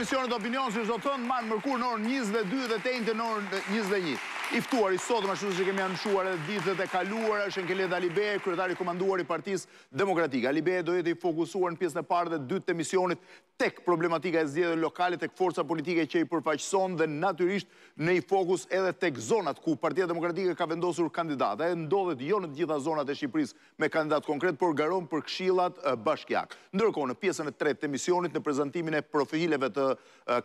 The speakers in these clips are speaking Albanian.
Emisioni Opinion, që do të thotë të martë, mërkurë në orën 22 dhe të enjte në orën 21. I ftuar i sotëm, ashtu siç e kemi anonçuar edhe ditët e kaluar, është Enkelejd Alibeaj, kryetari i komanduar i Partisë Demokratike. Alibeaj do jetë i fokusuar në pjesën e parë dhe të dytë të emisionit tek problematika e zgjedhjeve lokale, tek forca politike që ai përfaqëson dhe natyrisht në një fokus edhe tek zonat ku Partia Demokratike ka vendosur kandidatë. Ajo ndodhet jo në të gjitha zonat e Shqipërisë me kandidatë konkret, por garon për këshillat bashkiakë. Ndërkohë, në pjesën e tretë të emisionit, në prezantimin e profileve të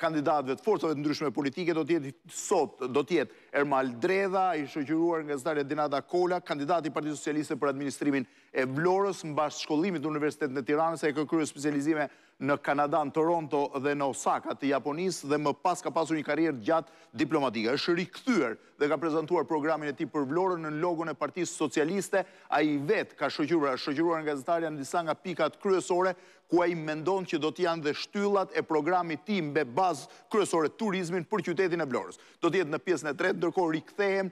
kandidatëve të forcave të ndryshme politike, do të jetë sot, do të jetë Ermal Dredha, i shoqëruar nga gazetarja Dinata Kola, kandidati i Partisë Socialiste për administrimin e Vlorës mbas shkollimit në Universitetin e Tiranës ai ka kryer specializime në Kanada, në Toronto dhe në Osaka të Japonisë dhe më pas ka pasur një karrierë të gjatë diplomatike. Është rikthyer dhe ka prezantuar programin e tij për Vlorën nën logon e Partisë Socialiste. Ai vetë ka shoqëruar, është shoqëruar nga gazetarja në disa nga pikat kryesore ku ai mendon që do të jenë dhe shtyllat e programit të tij me bazë kryesore turizmin për qytetin e Vlorës. Do të jetë në pjesën e tretë, ndërkohë rikthehem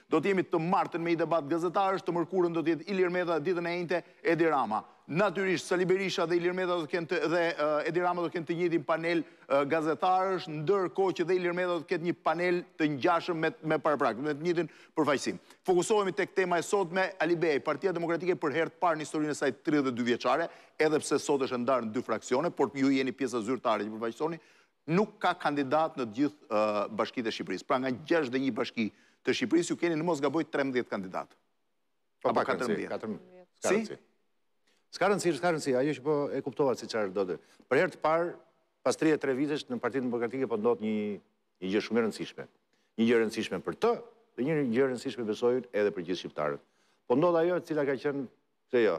Do të jemi të martën me një debat gazetarësh, të mërkurën do të jetë Ilir Meta dhe ditën e enjte Edi Rama. Natyrisht Sali Berisha dhe Ilir Meta do të kenë të, dhe Edi Rama do të kenë të njëjtin panel gazetarësh, ndërkohë që dhe Ilir Meta do të ketë një panel të ngjashëm me me paraprak, me të njëjtin përfaqësim. Fokusohemi tek tema e sotme, Alibeaj, Partia Demokratike për herë të parë në historinë e saj 32 vjeçare, edhe pse sot është e ndarë në dy fraksione, por ju jeni pjesa zyrtare që përfaqësoni, nuk ka kandidatë në të gjitha bashkitë e Shqipërisë. Pra nga gjashtëdhjetë e një bashki të Shqipërisë, ju keni në mos gaboj trembëdhjetë kandidatë. Po apo katërmbëdhjetë. Katërmbëdhjetë. Ska rëndësi. Ska rëndësi, ska rëndësi. Ajo që po e kuptova si çfarë do të. Për herë të parë pas 33 vitesh në Partinë Demokratike po ndodh një një gjë shumë e rëndësishme. Një gjë e rëndësishme për të dhe një gjë e rëndësishme besoj edhe për gjithë shqiptarët. Po ndodh ajo e cila ka qenë Pse jo?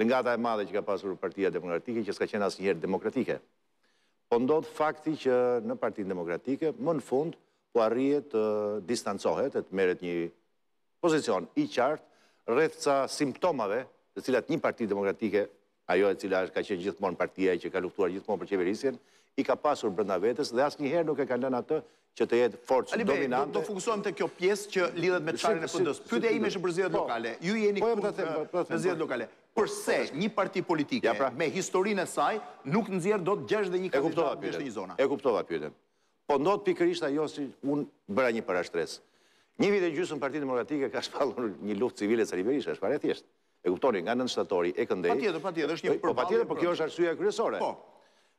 Lëngata e madhe që ka pasur Partia Demokratike që s'ka qenë asnjëherë demokratike. Po ndodh fakti që në Partinë Demokratike më në fund po arrihet të distancohet e të merret një pozicion i qartë rreth ca simptomave të cilat një parti demokratike, ajo e cila është ka qenë gjithmonë partia që ka luftuar gjithmonë për qeverisjen, i ka pasur brenda vetes dhe asnjëherë nuk e ka lënë atë që të jetë forcë dominante. Alibeaj, do të fokusohem te kjo pjesë që lidhet me të çarën e PD-së. Pyetja ime është për zgjedhjet po. lokale. Ju jeni po, këtu në zgjedhjet lokale. Përse një parti politike pra. me historinë e saj nuk nxjerr dot 61 kandidatë në 61 zona? E kuptova pyetjen. Po ndodh pikërisht ajo se unë bëra një parashtresë. Një vit e gjysmë Partisë Demokratike i ka shpallur një luftë civile Sali Berisha, është fare thjeshtë. E kuptoni, nga nëntë shtatori e këndej... Patjetër, patjetër, është një përballje... Po patjetër, po kjo është arsyeja kryesore. Po.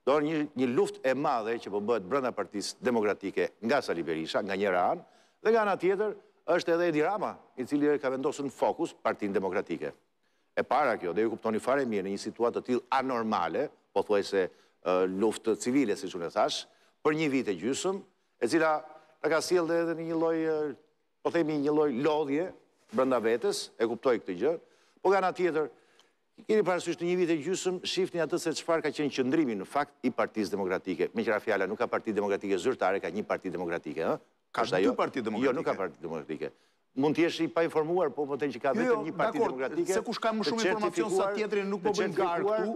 Është një luftë e madhe që po bëhet brenda Partisë Demokratike nga Sali Berisha, nga njëra anë, dhe nga ana tjetër është edhe Edi Rama, i cili e ka vendosur në fokus Partinë Demokratike. E para kjo, dhe ju kuptoni fare mirë në një situatë të tillë anormale, pothuajse luftë civile, siç unë e thashë, për një vit e gjysmë, e cila na ka sjellë edhe në një lloj po themi një lloj lodhje brenda vetes, e kuptoj këtë gjë, po nga ana tjetër, keni parasysh në një vit e gjysmë, shifni atë se çfarë ka qenë qëndrimi në fakt i Partisë Demokratike. Meqë ra fjala nuk ka Parti Demokratike zyrtare, ka një Parti Demokratike, ëh? Ka dy Parti Demokratike. Jo, nuk ka Parti Demokratike. Mund të jesh i painformuar, po po them që ka jo, jo, vetëm një Parti Demokratike. Se kush ka më shumë informacion se tjetri, nuk po bëjmë garë këtu.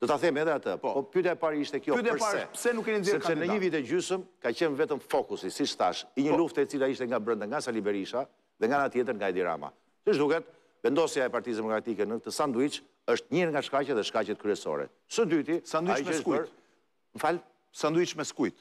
Do ta them edhe atë. Po. Po pyetja e parë ishte kjo, Pyetja e parë përse? është pse nuk keni nxjerrë Sepse në një kandidat? vit e gjysëm ka qenë vetëm fokusi, siç thashë, i një Po. lufte e cila ishte nga brenda nga Sali Berisha dhe nga ana tjetër nga Edi Rama. Siç duket, vendosja e Partisë Demokratike në këtë sanduiç është njëri nga shkaqet dhe shkaqet kryesore. Së dyti, Sanduiç ajo që mes është kujt? bërë, më fal, Sanduiç mes kujt?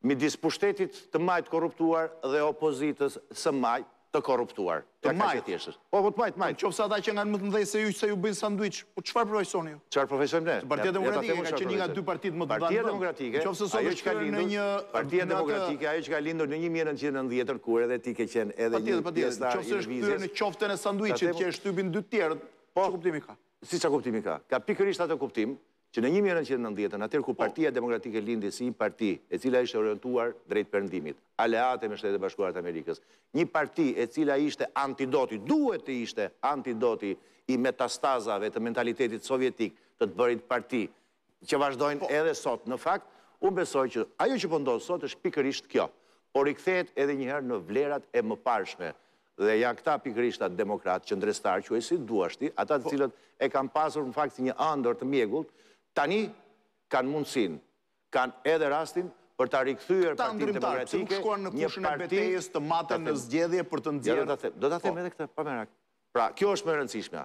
Midis pushtetit të majtë të korruptuar dhe opozitës së majtë të korruptuar. Të majtë thjesht është. Po po të majtë, të majtë. Po nëqoftë se ata që janë më të mëdhenj se ju që ju bëjnë sanduiç, po çfarë përfaqësoni ju? Çfarë përfaqësojmë ne? Partia Demokratike ka qenë një nga dy partitë më të mëdha në vend. Nëqoftë se sot është kthyer në një Partia Demokratike ajo që ka lindur në një mijë e nëntëqind e nëntëdhjetë kur edhe ti ke qenë edhe një pjesëtar i lëvizjes. Patjetër, patjetër. Nëqoftë se është kthyer në qoften e sanduiçit që e shtypin dy të tjerët, ç'kuptim ka? Si ça kuptimi ka? Ka pikërisht atë kuptim Që në një mijë e nëntëqind e nëntëdhjetë, në atëherë kur Partia Demokratike lindi si një parti e cila ishte orientuar drejt Perëndimit, aleate me Shtetet e Bashkuara të Amerikës, një parti e cila ishte antidoti, duhet të ishte antidoti i metastazave të mentalitetit sovjetik të të bërit parti, që vazhdojnë edhe sot. Në fakt, unë besoj që ajo që po ndodh sot është pikërisht kjo. Po rikthehet edhe një herë në vlerat e mëparshme. Dhe janë këta pikërisht ata demokratë, qëndrestarë, quaj si duash ti, ata të cilët e kanë pasur në fakt si një andërr të mjegullt, tani kanë mundësinë, kanë edhe rastin për ta rikthyer Partinë Demokratike, një parti të maten në zgjedhje për të nxjerrë. Do ta them edhe këtë, pa merak. Pra, kjo është më e rëndësishme.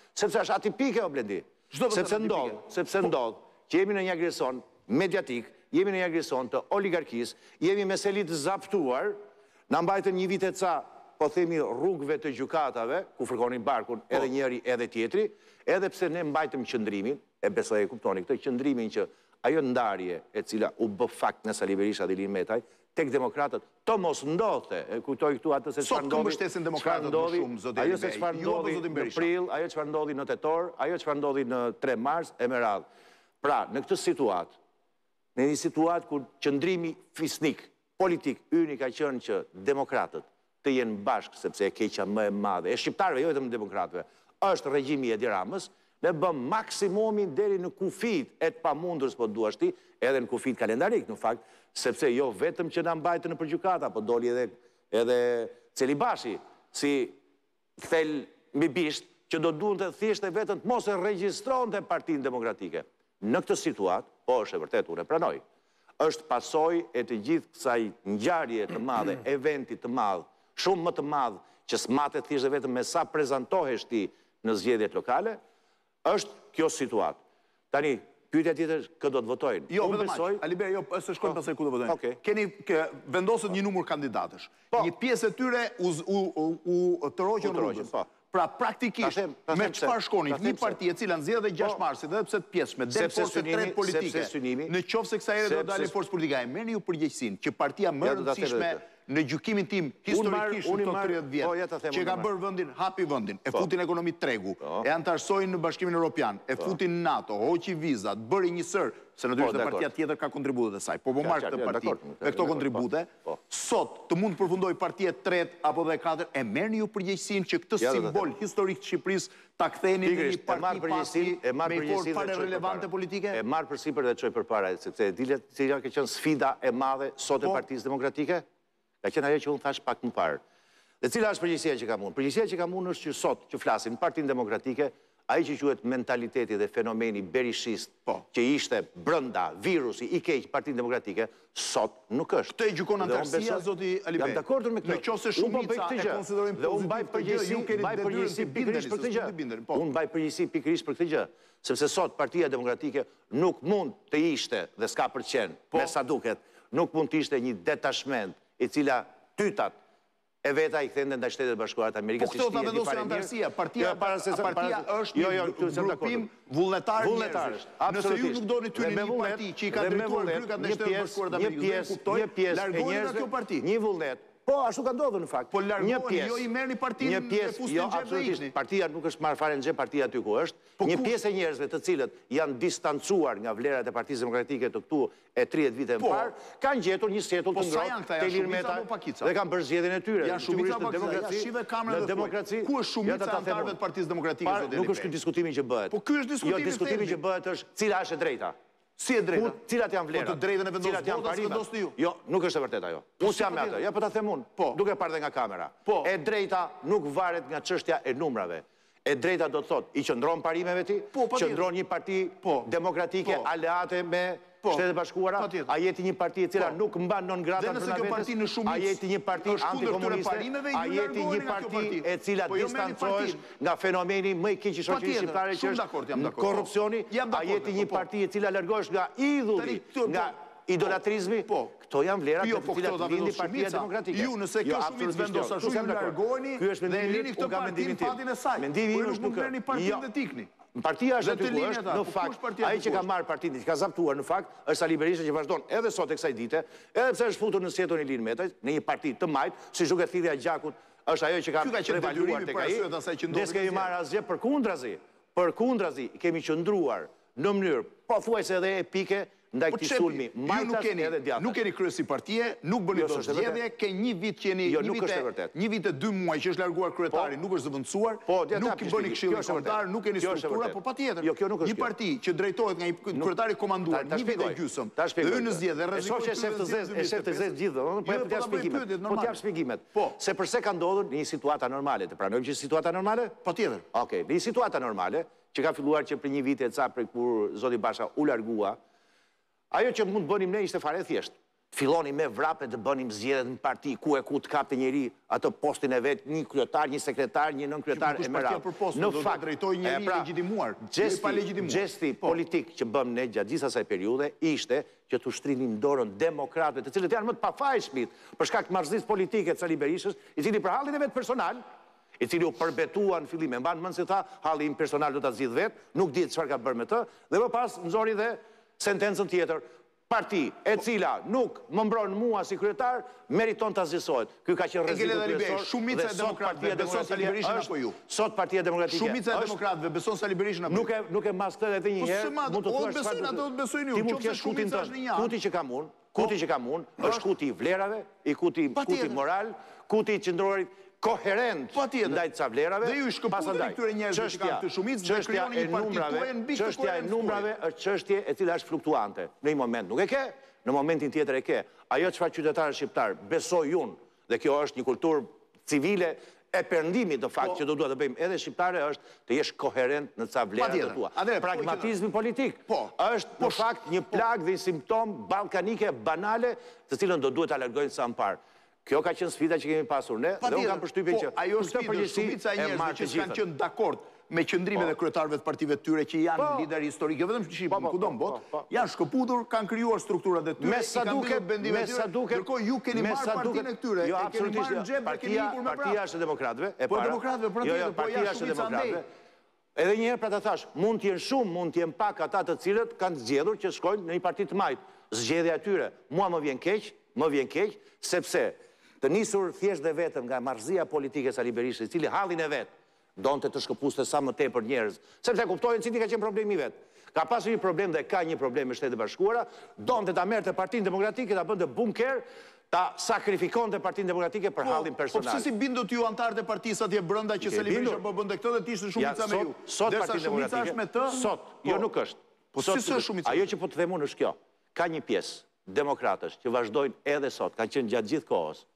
Sepse është atipike o Blendi. Ç'do të thotë atipike. Sepse ndodh që jemi në një agresion mediatik, jemi në një agresion të oligarkisë, jemi me seli të zaptuar, na mbajtën një vit e ca, po themi rrugëve të gjykatave, ku fërkonin barkun edhe po. njëri edhe tjetri, edhe pse ne mbajtëm qëndrimin, e besoj e kuptoni këtë, qëndrimin që ajo ndarje e cila u bë fakt nga Sali Berisha dhe Ilir Metaj, tek demokratët të mos ndodhte, e kujtoj këtu atë se çfarë ndodhi, çfarë ndodhi, ajo se çfarë ndodhi në prill, ajo çfarë ndodhi në tetor, ajo çfarë ndodhi në tre mars e me radhë. Pra, në këtë situatë, në një situatë kur qëndrimi fisnik, politik yni ka qenë që demokratët të jenë bashkë sepse e keqja më e madhe e shqiptarëve jo vetëm e demokratëve është regjimi i Edi Ramës ne bëmë maksimumin deri në kufijtë e të pamundurs po duash ti edhe në kufijtë kalendarik në fakt sepse jo vetëm që na mbajtën nëpër gjykata po doli edhe Celibashi si Kthel mbi bisht që do donte thjesht e vetëm të mos e regjistronte Partinë Demokratike. Në këtë situatë, po është e vërtetë unë e pranoj, është pasojë e të gjithë kësaj ngjarje të madhe, eventi të madh, shumë më të madh që smatet thjesht e vetëm me sa prezantohesh ti në zgjedhjet lokale, Është kjo situatë. Tani, pyetja tjetër, kë do të votojnë? Jo, vetëm aq. Alibej, jo, se shkojmë pastaj ku do votojnë. Okej. Keni, vendosur një numër kandidatësh. Po. Një pjesë e tyre u tërhoqën rrugës. Po. Pra, praktikisht, me çfarë shkoni? Një parti e cila në zgjedhjet e gjashtë marsit, edhe pse të pjesshme, del forcë e tretë politike. Sepse synimi, sepse synimi. Në qoftë se kësaj here do të dalë një forcë politike, a e merrni ju përgjegjësinë që partia më e rëndësishme Në gjykimin tim, historikisht në këto tridhjetë vjet, që e ka bërë vendin, hapi vendin, e futi në ekonomi tregu, e anëtarësoi në Bashkimin Europian, e futi në NATO, hoqi vizat, bëri një sërë, se natyrisht dhe partia tjetër ka kontributet e saj, po po marr këtë parti me këto kontribute, sot të mund të përfundojë parti e tretë apo dhe e katërt, e merrni ju përgjegjësinë që këtë simbol historik të Shqipërisë Ta ktheni në një parti pa asnjë lloj fare relevance politike? E marr përsipër dhe çoj përpara, sepse e di cila ka qenë sfida e madhe sot e Partisë Demokratike, ka qenë ajo që unë thashë pak më parë. Dhe cila është përgjegjësia që kam unë? Përgjegjësia që kam unë është që sot që flasim në Partinë Demokratike, ai që quhet mentaliteti dhe fenomeni berishist që ishte brenda, virusi i keq në Partinë Demokratike, sot nuk është. Këtë e gjykon anëtarësia, zoti Alibej? Jam dakord me këtë. Në qoftë se shumica e konsiderojnë pozitiv këtë gjë, ju keni detyrën të bindeni, s'mund të bindeni. Unë mbaj përgjegjësi pikërisht për këtë gjë, sepse sot Partia Demokratike nuk mund të ishte dhe s'ka për të qenë, me sa duket, nuk mund të ishte një detashment, i cili tytat E veta i kthente ndaj Shteteve të Bashkuara të Amerikës siç e di fare mirë, partia është një grupim vullnetar njerëzish, nëse ju nuk doni të hyni në një parti që i ka drejtuar grykat ndaj Shteteve të Bashkuara të Amerikës, do ju kuptoj, largohuni nga kjo parti. Po, ashtu ka ndodhur në fakt. Po largohuni, jo i merrni partinë e fusni në xhep dhe ikni. Partia nuk është marrë fare në xhep, partia aty ku është, një pjesë e njerëzve të cilët janë distancuar nga vlerat e Partisë Demokratike të këtu e tridhjetë viteve më parë, kanë gjetur një sqetull të ngrohtë te Ilir Meta dhe kanë bërë zgjedhjen e tyre. Sigurisht në demokraci, në demokraci, ja ta ta them unë. Parë, nuk është ky diskutimi që bëhet. Jo, diskutimi që bëhet është cila është e drejta. Ku, cilat janë vlerat, cilat janë parimet. Jo, nuk është e vërtetë ajo. Unë s'jam me atë. Ja po ta them unë, duke parë dhe nga kamera. E drejta nuk varet nga çështja e numrave. E drejta do të thotë, i qëndron parimeve ti? Po, patjetër. Qëndron një parti po, demokratike, po, aleate me po, Shtetet e Bashkuara? Patjetër. A je ti një parti e cila po. nuk mban non gratat brenda vetes? Dhe nëse kjo parti në shumicë a je ti një parti antikomuniste? Parimeve, a je ti një parti e cila po, jo distancohesh nga fenomeni më i keq i shoqërisë shqiptare që është korrupsioni? A je ti një po. parti e cila largohesh nga idhulli, nga po. idolatrizmi? Po. Këto janë vlerat me të cilat lindi Partia Demokratike. Ju, nëse kjo shumicë vendos ashtu, ju largoheni dhe e lini këtë parti në fatin e saj. Mendimi im është nuk e merrni partinë dhe ikni. Partia është aty ku është, në fakt, ai që ka marrë partinë dhe që ka zaptuar, në fakt, është Sali Berisha që vazhdon edhe sot e kësaj dite, edhe pse është futur në sqetullën e Ilir Metës, në një parti të majtë, siç duket thirrja e gjakut është ajo që ka prevaluar tek ai, ne s'kemi marrë asgjë, përkundrazi, përkundrazi, kemi qëndruar në mënyrë pothuajse edhe epike ndaj këtij sulmi majtas edhe djathas. Po ç'e bën? Ju nuk keni kryesi partie, nuk bëni dot zgjedhje, ke një vit që jeni, një vit e dy muaj që është larguar kryetari, nuk është zëvendësuar, nuk i bëni Këshillin Kombëtar, nuk keni struktura, po patjetër, një parti që drejtohet nga një kryetar i komanduar një vit e gjysëm, të hyjë në zgjedhje, rrezikojnë të hyjnë në zgjedhje në dy mijë e njëzet e pesë. Po t'i jap shpjegimet, se përse ka ndodhur në një situatë anormale, të pranojmë që është situatë anormale? Patjetër. Okej, në një situatë anormale, që ka filluar që prej një vit e ca prej kur zoti Basha u largua, ajo që mund të bënim ne ishte fare e thjeshtë. Të fillonim me vrap e të bënim zgjedhjet në parti, ku e ku të kapte njeri atë postin e vet, një kryetar, një sekretar, një nënkryetar e me radhë. Në fakt, e pra, gjesti, gjesti politik që bëmë ne gjatë gjithë asaj periudhe ishte që t'u shtrinim dorën demokratëve, të cilët janë më të pafajshmit për shkak të marrëzisë politike të Sali Berishës, i cili për hallin e vet personal, i cili u përbetua në fillim, e mban mend si tha, halli im personal do ta zgjidh vetë, nuk di çfarë ka bërë me të, dhe më pas nxori dhe sentencën tjetër, Parti, e cila nuk më mbron mua si kryetar, meriton të asgjësohet. Ky ka qenë rreziku kryesor dhe sot Partia Demokratike është, sot Partia Demokratike është, nuk e, nuk e mas këtë edhe një herë, mund të thuash çfarë do të, ti mund të kesh kutin tënd, kuti që kam unë, Kuti që kam unë, është kuti i vlerave, i kuti moral, kuti i qëndruarit koherent ndaj disa vlerave, pasandaj, çështja, çështja e numrave, çështja e numrave është çështje e cila është fluktuante, në një moment nuk e ke, në momentin tjetër e ke, ajo çfarë qytetarët shqiptarë, besoj unë, Dhe kjo është një kulturë civile e perëndimit në fakt që do duhet ta bëjmë edhe shqiptare është të jesh koherent në ca vlera të tua. Pragmatizmi politik është në fakt një plagë dhe një simptomë ballkanike banale të cilën do duhet ta largojmë sa më parë. Kjo ka qenë sfida që kemi pasur ne dhe unë kam përshtypjen që për këtë përgjegjësi e marrin të gjithë. me qëndrimet e kryetarëve të partive të tyre që janë liderë historikë, jo vetëm në Shqipëri, kudo në botë, janë shkëputur, kanë krijuar strukturat e tyre, i kanë mbyllur vendimet e tyre, ndërkohë ju keni marrë partinë e këtyre, e keni marrë në xhep dhe keni ikur më prapë. Partia është e demokratëve, e para. Jo, jo, partia është e demokratëve. Edhe një herë pra ta thash, mund të jenë shumë, mund të jenë pak ata të cilët kanë zgjedhur që të shkojnë në një parti të majtë. Zgjedhja e tyre. Mua më vjen keq, më vjen keq, sepse të nisur thjesht dhe vetëm nga marrëzia politike e Sali Berishës, i cili hallin e vet Donte të shkëpuste sa më tepër njerëz, sepse e kuptonte cili ka qenë problemi i vet. Ka pasur një problem dhe ka një problem me Shtetet e Bashkuara, donte ta merrte Partinë Demokratike, ta bënte bunker, ta sakrifikonte Partinë Demokratike për hallin personal. Po, po pse si bindët ju anëtarët e partisë atje brenda që Sali Berisha po bënte këtë dhe të ishte shumica me ju, derisa shumica është me të? Sot, jo nuk është. Po si s'është shumica? Ajo që po të them unë është kjo, ka një pjesë demokratësh që vazhdojnë edhe sot, kanë qenë gjatë gjithë kohës,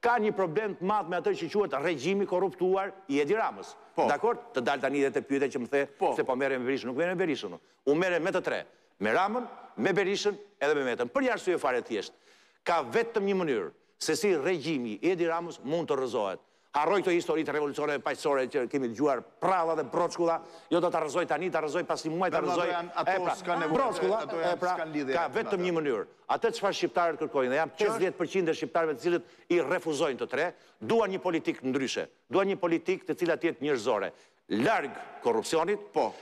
Kanë një problem të madh me atë që quhet regjim i korruptuar i Edi Ramës. Po. Dakord? Të dal tani dhe te pyetja që më the Po. se po merrem me Berishën. Nuk merrem me Berishën unë. Unë merrem me të tre. Me Ramën, me Berishën edhe me Metën. Për një arsye fare të thjeshtë. Ka vetëm një mënyrë se si regjimi i Edi Ramës mund të rrëzohet. Harroji këto historitë e revolucioneve paqësore që kemi dëgjuar prralla dhe broçkulla, jo do ta rrëzoj tani, ta rrëzoj pas një muaj, ta rrëzoj, e pra, broçkulla, e pra, ka vetëm një mënyrë. Atë çfarë shqiptarët kërkojnë, dhe janë pesëdhjetë për qind e shqiptarëve të cilët i refuzojnë të tre, duan një politikë ndryshe, duan një politikë e cila të jetë njerëzore, larg korrupsionit,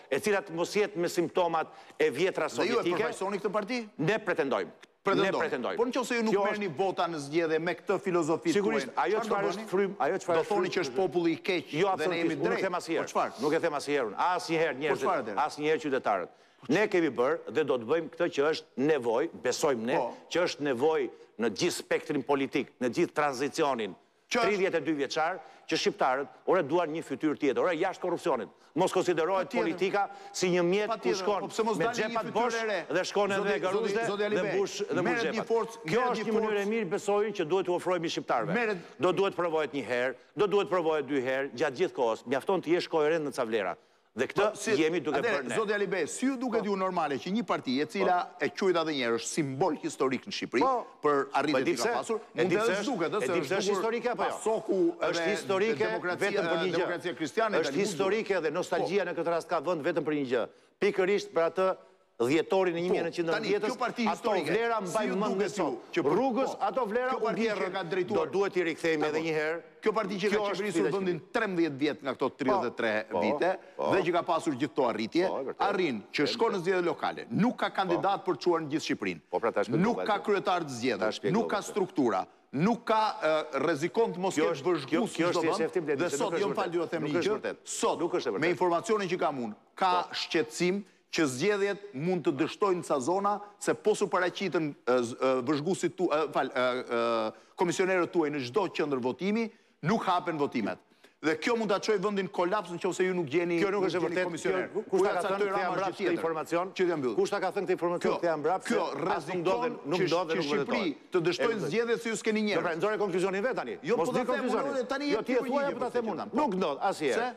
e cila të mos jetë me simptomat e vjetra sovjetike. Dhe ju e përfaqësoni këtë parti? Ne pretendojmë. Pretendoni. Por në qoftë se ju nuk merrni vota në zgjedhje me këtë filozofi të tuaj, çfarë do bëni? Sigurisht, do thoni që është populli i keq dhe ne jemi të drejtë. Jo, absolutisht, nuk e them asnjëherë. Nuk e them asnjëherë unë. Asnjëherë njerëzit, asnjëherë qytetarët. Ne kemi bërë dhe do të bëjmë këtë që është nevojë, besojmë ne, po. që është nevojë në gjithë spektrin politik, në gjithë tranzicionin 32 vjeçar, që shqiptarët, ore duan një fytyrë tjetër, ore jashtë korrupsionit. Mos konsiderohet politika si një mjet ku shkon po me xhepat bosh dhe shkon edhe garuzhe dhe mbush dhe mbush xhepat. Kjo është një mënyrë e mirë besojmë që duhet t'u ofrojmë shqiptarëve. Do duhet provohet një herë, do duhet provohet dy herë gjatë gjithë kohës. Mjafton të jesh koherent në ca vlera. Dhe këtë jemi duke bërë ne. Atëherë, zoti Alibeaj, si ju duket ju normale që një parti e cila e quajta edhe një herë është simbol historik në Shqipëri për arritjet që ka pasur, mund të edhe zhduket, ëh, se është zhdukur PASOK-u edhe demokracia kristiane. Është historike edhe nostalgjia në këtë rast ka vend vetëm për një gjë, pikërisht për atë Dhjetorit e një mijë e nëntëqind e nëntëdhjetës, ato vlera mbajmë mend dhe sot. Rrugës ato vlera u bjerrën. Do duhet t'i rikthejmë edhe një herë. Kjo parti që ka qeverisur vendin trembëdhjetë vjet nga këto tridhjetë e tre vite dhe që ka pasur gjithë këto arritje, arrin që shkon në zgjedhje lokale, nuk ka kandidatë për të çuar në gjithë Shqipërinë, nuk ka kryetarë të zgjedhur, nuk ka struktura, nuk ka, rrezikon të mos ketë vëzhgues në çdo vend dhe sot, jo më fal do të them një gjë, sot me informacionin që kam unë, ka shqetësim, që zgjedhjet mund të dështojnë ca zona, se po s'u paraqitën vëzhguesit tuaj, fal, komisionerët tuaj në çdo qendër votimi, nuk hapen votimet. Dhe kjo mund ta çojë vendin në kolaps në qoftë se ju nuk gjeni komisioner. Kjo nuk është e vërtetë. Kush ta ka thënë këtë këtë informacion? Kush ta ka thënë këtë informacion këtej mbrapa? Kjo rrezikon që në Shqipëri të dështojnë zgjedhjet se ju s'keni njerëz. Nxore konkluzionin vetë tani. Jo po ta them unë, tani je ti i përgjigjur. Jo ti e thua apo ta them unë? Nuk ndodh asnjëherë.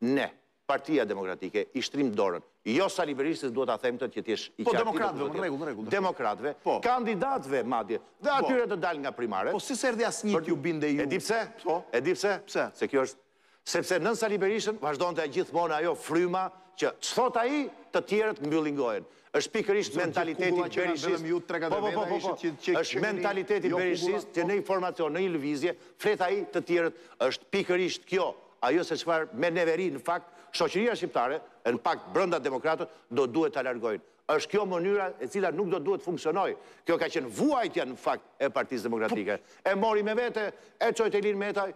Ne, Partia Demokratike, i shtrim dorën, jo Sali Berishës, duhet ta them këtë që të jesh i qartë. Po demokratëve, në rregull, në rregull. Demokratëve, kandidatëve madje, dhe atyre të dalë nga primaret. Po si s'erdhi asnjë t'ju bindej ju? E di pse? Po. E di pse? Pse? Se kjo është sepse nën Sali Berishën vazhdonte gjithmonë ajo fryma që ç'thotë ai, të tjerët mbyllin gojën. Është pikërisht mentaliteti berishist, po, po, po, po, po, është mentaliteti jo berishist që në një formacion, në një lëvizje, flet ai të tjerët, është pikërisht kjo, ajo se çfarë me neveri në fakt, shoqëria shqiptare, në fakt brenda demokratët, do duhet ta largojnë. Është kjo mënyra e cila nuk do duhet të funksionojë. Kjo ka qenë vuajtja në fakt e Partisë Demokratike. E mori me vete, e çoi te Ilir Meta,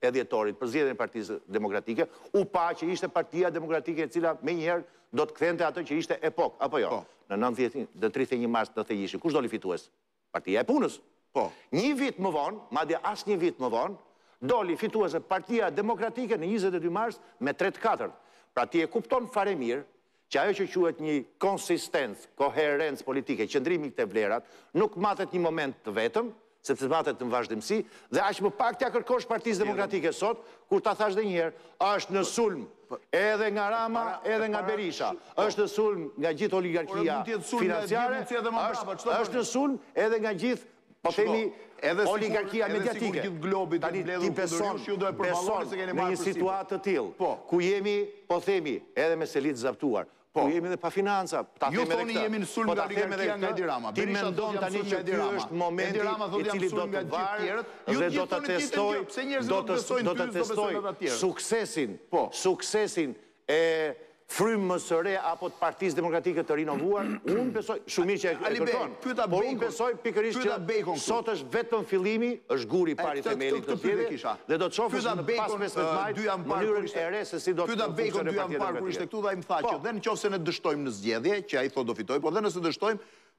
e dhjetorit për zgjedhjen e Partisë Demokratike, u pa që ishte Partia Demokratike e cila menjëherë do të kthente atë që ishte epokë, apo jo? Në nëntëdhjetë, në tridhjetë e një mars nëntëdhjetë e një ishin. Kush doli fitues? Partia e Punës. Një vit më vonë, madje as një vit më vonë, doli fituese Partia Demokratike në njëzet e dy mars me tre të katërt. Pra ti e kupton fare mirë që ajo që quhet një konsistencë, koherencë politike, qëndrimi te vlerat, nuk matet një moment të vetëm, sepse matet në vazhdimësi, dhe aq më pak t'ia kërkosh Partisë Demokratike sot, kur ta thashë dhe një herë, është në sulm edhe nga Rama, edhe nga Berisha, është në sulm nga gjithë oligarkia financiare, është në sulm edhe nga gjithë Po themi edhe oligarkia mediatike. Tani ti beson, beson në një situatë të tillë, po. ku jemi, po themi, edhe me seli të zaptuar, po. ku jemi dhe pa financa, ta themi edhe këtë, po ta themi edhe këtë, ti mendon tani që ky është momenti i cili do të varë dhe do të testojë, do të testojë suksesin, po, suksesin, e frymës së re apo të Partisë Demokratike të rinovuar, unë besoj, shumë mirë që e kërkon, por unë besoj pikërisht që sot është vetëm fillimi, është guri i parë i themelit etj etj dhe do të shohësh mbas pesëmbëdhjetë majit mënyrën e re se si do të funksionojë Partia Demokratike.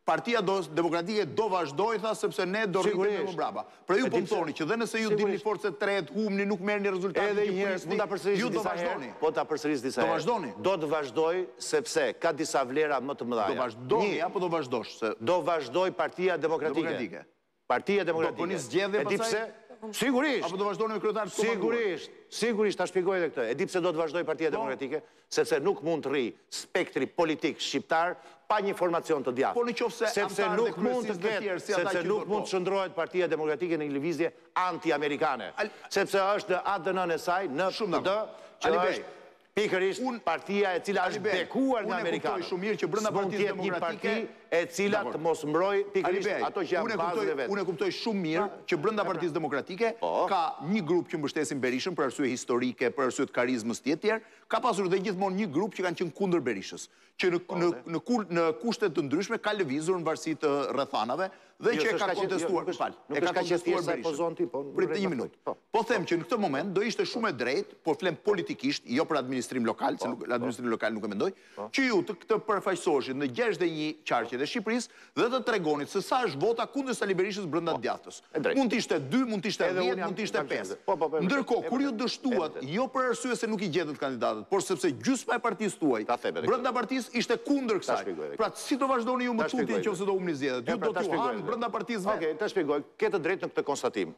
Partia Demokratike do vazhdojë, tha, sepse ne do rritemi më mbrapa. Pra ju po më thoni që dhe nëse ju dilni forcë e tretë, humbni, nuk merrni rezultate që prisni, ju do vazhdoni. Po ta përsëris disa herë. Do vazhdoni. Do të vazhdoj sepse ka disa vlera më të mëdha. Do vazhdoni apo do vazhdosh? Do vazhdojë Partia Demokratike. Partia Demokratike. Do bëni zgjedhje pastaj? E di pse? Sigurisht. Apo do vazhdoni me kryetar të komanduar? Sigurisht. Sigurisht ta shpjegoj edhe këtë. E di pse do të vazhdojë Partia Demokratike? Sepse nuk mund të rrijë spektri politik shqiptar pa një formacion të djathtë. Po në qoftë se sepse nuk mund të ketë, sepse nuk mund të shndërrohet Partia Demokratike në një lëvizje anti-amerikane. Sepse është në ADN-në e saj, në PD, që është Pikërisht, partia e cila është bekuar nga amerikanët, s'mund të jetë një parti e cila të mos mbrojë pikërisht ato që janë bazat e vet. Unë e kuptoj shumë mirë që brenda Partisë Demokratike ka një grup që mbështesin Berishën për arsye historike, për arsye të karizmës etj etj. Ka pasur dhe gjithmonë një grup që kanë qenë kundër Berishës. që në, po, në, në, kur, në kushte të ndryshme ka lëvizur në varësi të rrethanave dhe jo, që e ka kontestuar. Jo, fal, e ka kontestuar Berishën. Po zon ti, po. Prit një minutë. Po. po them që në këtë moment do ishte shumë e drejtë, por flem politikisht, jo për administrim lokal, se po, nuk administrim lokal nuk e mendoj, që ju të këtë përfaqësoheshit në 61 qarqet e Shqipërisë dhe të tregonit se sa është vota kundër Sali Berishës brenda të djathtës. Mund të ishte dy, mund të ishte dhjetë, mund të ishte pesë. Ndërkohë, kur ju dështuat, jo për arsye se nuk i gjetët kandidatët, por sepse gjysma e partisë tuaj, brenda partisë, ishte kundër kësaj. Pra, si do vazhdoni ju më tutje në qoftë se do humbni zgjedhjet? Ju do t'ju hanë brenda partisë vetë. Okej, ta shpjegoj. Ke të drejtë në këtë konstatim.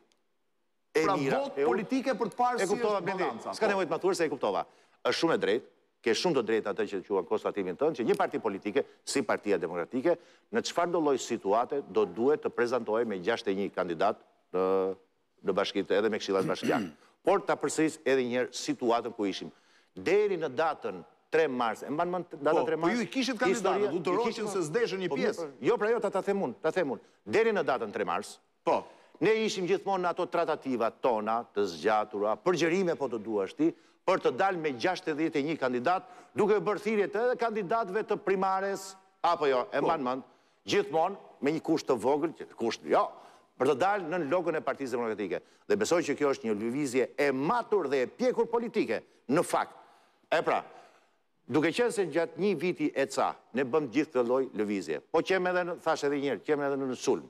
E pra votë politike për të parë si është balanca. S'ka nevojë të ma thuash se e kuptova. Është shumë e drejtë, ke shumë të drejtë atë që e quan konstatimin tënd që një parti politike, si Partia Demokratike, në çfarëdo lloj situate do duhet të prezantohej me gjashtëdhjetë e një kandidatë në në bashkitë edhe me këshillat bashkiake. Por ta përsëris edhe një herë situatën ku ishim. Deri në datën tre mars, e mban mend data tre mars? Po, po ju i kishit kandidatët, u tërhoqën se s'deshën një pjesë. Jo, pra jo, ta them unë, ta them unë. Deri në datën tre mars, Po. Ne ishim gjithmonë në ato tratativa tona të zgjatura, përgjërime po të duash ti, për të dalë me gjashtëdhjetë e një kandidatë, duke u bërë thirrje edhe kandidatëve të primares, apo jo, e mban mend, gjithmonë me një kusht të vogël, kusht jo, për të dalë nën logon e Partisë Demokratike. Dhe besoj që kjo është një lëvizje e matur dhe e pjekur politike, në fakt. E pra, duke qenë se gjatë një viti e ca ne bëmë gjithë këtë lloj lëvizje, po qemë edhe, thashë edhe një herë, qemë edhe nën sulm,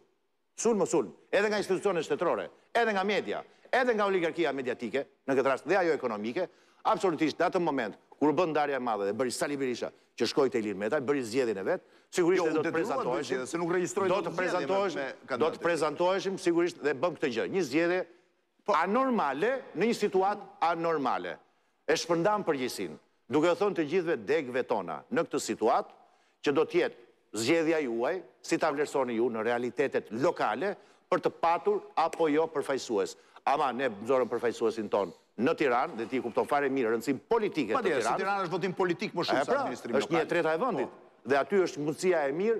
sulm, sulm, edhe nga institucionet shtetërore, edhe nga media, edhe nga oligarkia mediatike, në këtë rast dhe ajo ekonomike, absolutisht në atë moment kur u bë ndarja e madhe dhe bëri Sali Berisha që shkoi te Ilir Meta, e bëri zgjedhjen e vet, sigurisht ne do të prezantoheshim, do të prezantoheshim, do të prezantoheshim sigurisht dhe bëmë këtë gjë, një zgjedhje anormale në një situatë anormale. E shpërndamë përgjegjësinë, duke u thënë të gjithëve degëve tona, në këtë situatë, që do të jetë zgjedhja juaj, si ta vlerësoni ju në realitetet lokale, për të patur apo jo përfaqësues. Ama ne nxorëm përfaqësuesin tonë në Tiranë dhe ti e kupton fare mirë rëndësinë politike të Tiranës. Patjetër, se Tirana është votim politik më shumë se administrim lokal. Pra, është një e treta e vendit. Dhe aty është mundësia e mirë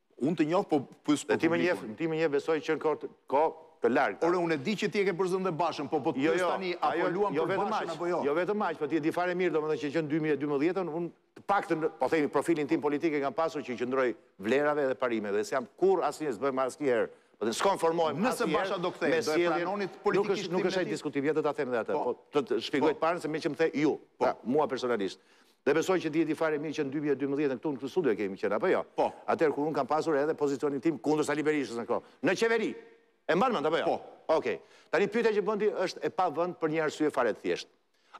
Unë të njoh, po pys për publikun. Ti më njeh, besoj që në kohë të, të largëta. Ore, unë e di që ti e ke përzënë dhe Bashën, po po të pys, jo, jo, tani, a po luan jo për Bashën apo jo? Jo vetëm aq, po ti e di fare mirë, domethënë që që në 2012 unë të paktën, po themi profilin tim politik e kam pasur që i qëndroj vlerave dhe parimeve, dhe s'jam kurrë asnjë, s'bëhem asnjëherë Po të s'konformohem Nëse Basha do kthej, do e pranonit politikisht Nuk është ai diskutim, ja do ta them edhe atë. Po, po të shpjegoj të parën meqë më the ju, po. pra, mua personalisht. Dhe besoj që e di ti fare mirë që në dy mijë e dymbëdhjetë në këtu në këtë studio kemi qenë, apo jo? Po. Atëherë kur unë kam pasur edhe pozicionin tim kundër Sali Berishës në kohë. Në qeveri! E mban mend, apo jo? Po. Okej. Tani pyetja që bën ti është e pavend për një arsye fare të thjeshtë.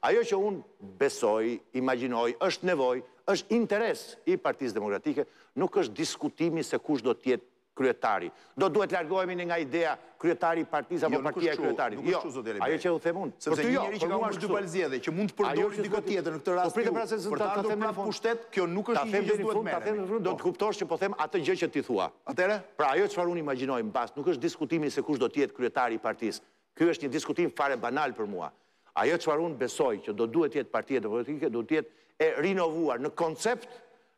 Ajo që unë besoj, imagjinoj, është nevojë, është interes i Partisë Demokratike, nuk është diskutimi se kush do të jetë kryetari. Do duhet të largohemi nga ideja kryetari i partisë apo partia e kryetarit. Jo, nuk është kështu. Nuk është kështu, zoti Alibeaj. Jo, ajo që u them unë. Për ty jo, për mua është kështu. Sepse një njeri që ka humbur dy palë zgjedhje, që mund të përdorë dikë tjetër, në këtë rast ju, për të ardhur prapë në pushtet, kjo nuk është një gjë që duhet të merremi. Ta them deri në fund, do të kuptosh që po them atë gjë që ti thua. Atëherë? Pra ajo çfarë unë imagjinoj mbas, nuk është diskutimi se kush do të jetë kryetari i partisë, Ky është një diskutim fare banal për mua. Ajo çfarë unë besoj që do duhet të jetë Partia Demokratike duhet të jetë e rinovuar në koncept,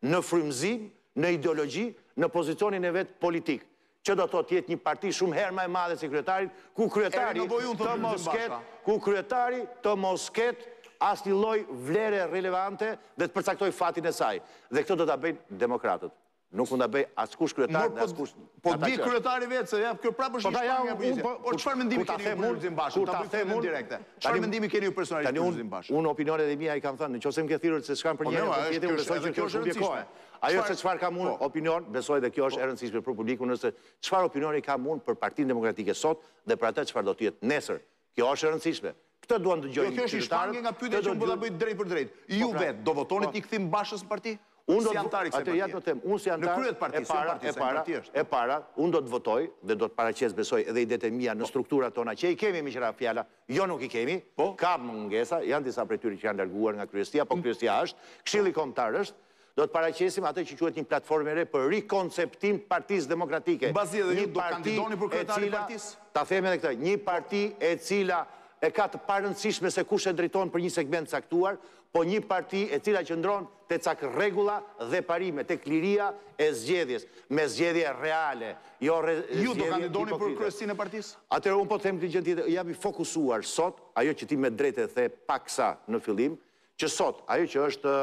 në frymëzim, në ideologji, në pozicionin e vet politik. Që do të thotë të jetë një parti shumë herë ma e madhe se kryetari, ku kryetari të mos ketë, ku kryetari të mos ketë asnjë lloj vlere relevante dhe të përcaktojë fatin e saj. Dhe këtë do ta bëjnë demokratët. Nuk mund ta bëjë askush kryetar dhe askush ata që. Po di kryetari vetë se ja kjo prapë është një shprehje nga Brizja. Po çfarë mendimi keni ju për Lulzim Bashën? Po ta them unë direkte. Çfarë mendimi keni ju personalisht për Lulzim Bashën? Unë opinionet e mia i kam thënë, në qoftë se më ke thirrur se ç'kam për njërin apo tjetrin, besoj se kjo është humbje kohe. Ajo se çfarë kam unë opinion, besoj dhe kjo është e rëndësishme për publikun, është se çfarë opinioni kam unë për Partinë Demokratike sot dhe për atë çfarë do të jetë nesër. Kjo është e rëndësishme. Këtë duan të dëgjojnë qytetarët. Kjo është një shmangie nga pyetja që unë po ta bëj drejtpërdrejt. Po, Ju pra, vetë do votonit një kthim të Bashës në parti? Unë do si anëtar i kësaj partie. Atë ja do të them, unë si anëtar. Në krye të partisë, e para, e para, e para, unë do të votoj dhe do të paraqes besoj edhe idetë e mia në po. strukturat tona që i kemi me qira fjala, jo nuk i kemi. Po. Ka mungesa, janë disa prej tyre që janë larguar nga kryesia, po mm. kryesia është, Këshilli Kombëtar është, Do të paraqesim atë që quhet një platformë e re për rikonceptim të Partisë Demokratike. Mbase edhe ju do kandidoni për kryetar i partisë? Ta them edhe këtë, një parti e cila e ka të parëndësishme se kush e drejton për një segment të caktuar, po një parti e cila qëndron te ca rregulla dhe parime, tek liria e zgjedhjes, me zgjedhje reale, jo zgjedhje hipokrite. Ju do kandidoni për kryesinë e partisë? Atëherë unë po të them këtë gjë tjetër, jam i fokusuar sot, ajo që ti me të drejtë e the paksa në fillim, që sot ajo që është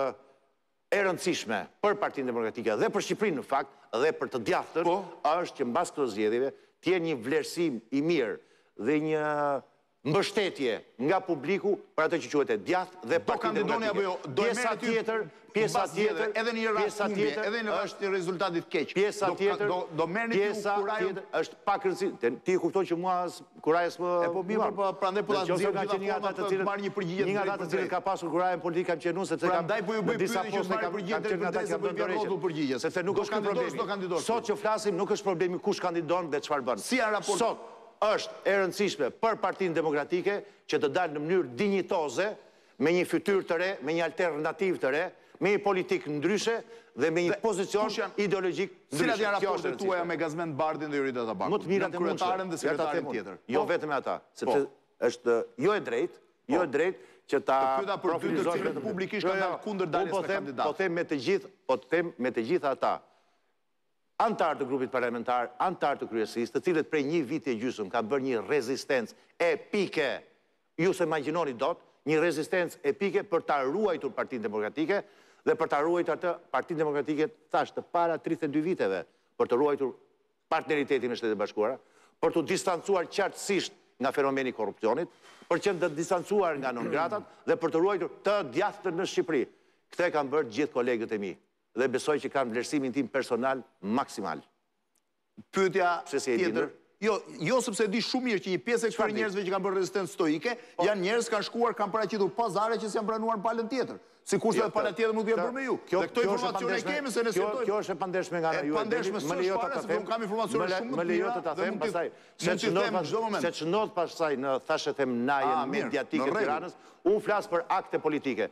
e rëndësishme për Partinë Demokratike dhe për Shqipërinë në fakt dhe për të djathtën, po. është që mbas këtyre zgjedhjeve të jetë një vlerësim i mirë dhe një mbështetje nga publiku për atë që quhet e djathtë dhe po kandidoni apo jo do të merret tjetër pjesa tjetër edhe në një rast tjetër edhe në rast të rezultatit të keq pjesa tjetër do do merrni pjesa tjetër është pak rëndësi ti e kupton që mua Kurajës më E po mirë, po prandaj po ta nxjerr nga që një nga ata të cilët marr një përgjigje të drejtë. Një nga ata të cilët ka pasur kurajën politike kam qenë unë sepse kanë Prandaj po ju bëj disa që marr përgjigje drejtpërdrejt sepse kanë rrotull përgjigje. Sepse nuk është problemi. Sot që flasim nuk është problemi kush kandidon dhe çfarë bën. Si janë raportet? Sot është e rëndësishme për Partinë Demokratike që të dalë në mënyrë dinjitoze me një fytyrë të re, me një alternativë të re, me një politikë ndryshe dhe me një pozicion ideologjik ndryshe. Cilat janë raportet tuaja me Gazment Bardhin dhe Jorita Tabakun? Më të mirat e mundshme. Nënkryetaren dhe sekretaren tjetër. Jo vetëm ata, sepse është jo e drejtë, jo e drejtë që ta profilizojmë vetëm publikisht kanë dalë kundër daljes me kandidatë. Po them me të gjithë, po them me të gjithë ata Anëtarë të grupit parlamentar, anëtarë të kryesisë, të cilët prej një viti e gjysmë kanë bërë një rezistencë epike, ju s'e imagjinoni dot, një rezistencë epike për ta ruajtur Partinë Demokratike dhe për ta ruajtur atë Partinë Demokratike, thash, të para tridhjetë e dy viteve, për të ruajtur partneritetin me Shtetet e Bashkuara, për t'u distancuar qartësisht nga fenomeni i korrupsionit, për të qenë të distancuar nga non-gratat dhe për të ruajtur të djathtën në Shqipëri. Këtë e kanë bërë gjithë kolegët e mi. Dhe besoj që kanë vlerësimin tim personal maksimal. Pyetja tjetër, jo, jo sepse e di shumë mirë që një pjesë e këtyre njerëzve që kanë bërë rezistencë stoike, janë njerëz që kanë shkuar, kanë paraqitur pazare që s'janë pranuar në palën tjetër. Sikurse edhe pala tjetër nuk vjen bërë me ju. Dhe këto informacione i kemi se ne s'jetojmë. Kjo është e pandershme nga ana juaj. Më lejo ta them. Unë kam informacione shumë të mira dhe mund t'i them në çdo moment. Se ç'ndodh pastaj në thashethemnajen mediatike të Tiranës, unë flas për akte politike.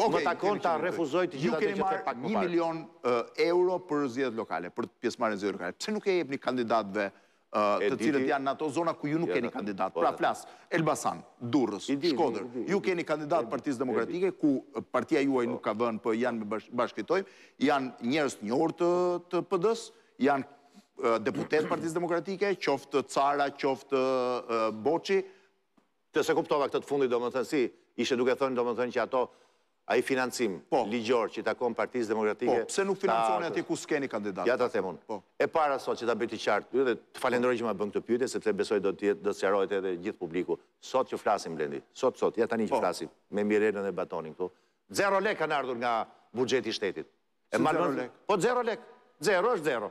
Më takon ta refuzoj të gjithë atë që the pak më parë. Ju keni marrë një milion euro për zgjedhjet lokale, për pjesëmarrjen në zgjedhjet lokale. Pse nuk ia jepni kandidatëve të cilët janë në ato zona ku ju nuk keni kandidatë? Pra flas, Elbasan, Durrës, Shkodër. Ju keni kandidatë të Partisë Demokratike, ku partia juaj nuk ka vënë, po janë me Bashkë Fitojmë, janë njerëz të njohur të PD-së, janë deputetë të Partisë Demokratike, qoftë Çara, qoftë Boçi. S'e kuptova këtë të fundit domethënë si, ishe duke thënë domethënë që ato ai financim ligjor që i takon Partisë Demokratike. Po, pse nuk financoni atje ku s'keni kandidat? Ja ta them unë. Po. E para sot që ta bëj të qartë ty dhe të falenderoj që ma bën këtë pyetje sepse besoj do të jetë do të sqarohet edhe gjithë publiku. Sot që flasim Blendi, sot sot, ja tani që flasim me Mirelën dhe Batonin këtu, zero lekë kanë ardhur nga buxheti i shtetit. Si zero lekë? Po, zero lekë. Zero është zero.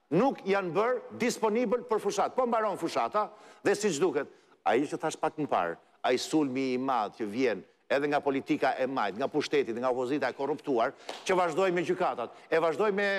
nuk janë bërë disponibël për fushatë. Po mbaron fushata dhe siç duket, ai që thashë pak më parë, ai sulmi i madh që vjen edhe nga politika e majtë, nga pushteti dhe nga opozita e korruptuar, që vazhdoi me gjykatat, e vazhdoi me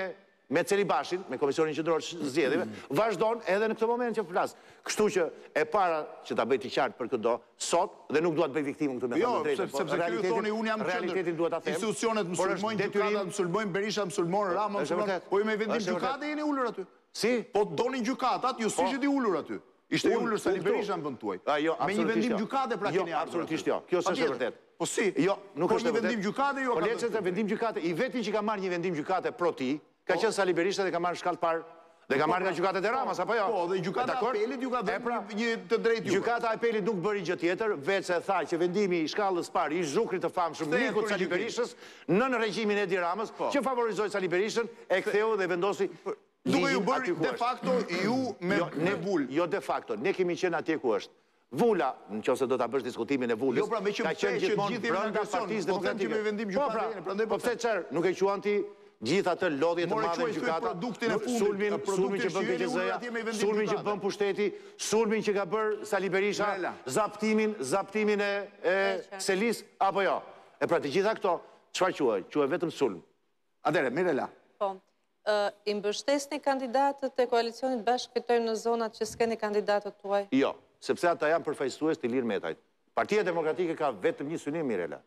me Celibashin, me Komisionin Qendror të Zgjedhjeve, vazhdon edhe në këtë moment që flas. Kështu që e para që ta bëj të qartë për këdo, sot, dhe nuk dua të bëj viktimën këtu me thënë të drejtën, por realitetin, realitetin dua ta them, por është detyrim, më sulmon Berisha, më sulmon Rama, është e vërtetë, po ju me vendim gjykate jeni ulur aty, si, po të donin gjykatat, ju s'ishit i ulur aty, ishte i ulur Sali Berisha në vend tuaj, me një vendim gjykate pra keni ardhur, absolutisht jo, kjo s'është e vërtetë, po si, jo, nuk është e vërtetë, po një vendim gjykate ju e ka dhënë, po lëre atë vendim gjykate, i vetmi që ka marrë një vendim gjykate pro tij, Ka qenë Sali Berisha dhe ka marrë shkallë të parë Dhe ka po, marrë nga pra, gjykatet e po, Ramës, apo jo? Po, dhe gjykata e apelit ju ka dhënë pra, një të drejtë ju. Gjykata e apelit nuk bëri gjë tjetër, veçse tha që vendimi i shkallës së parë i Zhukrit të famshëm mikut të Sali Berishës nën regjimin e Edi Ramës, po. që favorizoi Sali Berishën, e ktheu dhe vendosi Duke ju bërë de facto ju me, jo, me vulë. Jo de facto, ne kemi qenë atje ku është. Vula, në qoftë se do ta bësh diskutimin e vulës, Jo pra, meqë më the që të gjithë jemi në agresion, po them që me vendim gjykate jeni, prandaj po them. Po pra, po pse çfarë, nuk e quan ti gjithë atë lodhje të madhe në gjykata, produktin e fundit, sulmin që bën KQZ-ja, sulmin që bën pushteti, sulmin që ka bërë Sali Berisha, zaptimin, zaptimin e selisë, apo jo? E pra të gjitha këto, çfarë quhen? Quhen vetëm sulm. Atëherë, Mirela. Po, i mbështesni kandidatët e koalicionit Bashkë Fitojmë në zonat që s'keni kandidatët tuaj? Jo, sepse ata janë përfaqësues të Ilir Metajt. Partia Demokratike ka vetëm një synim, Mirela,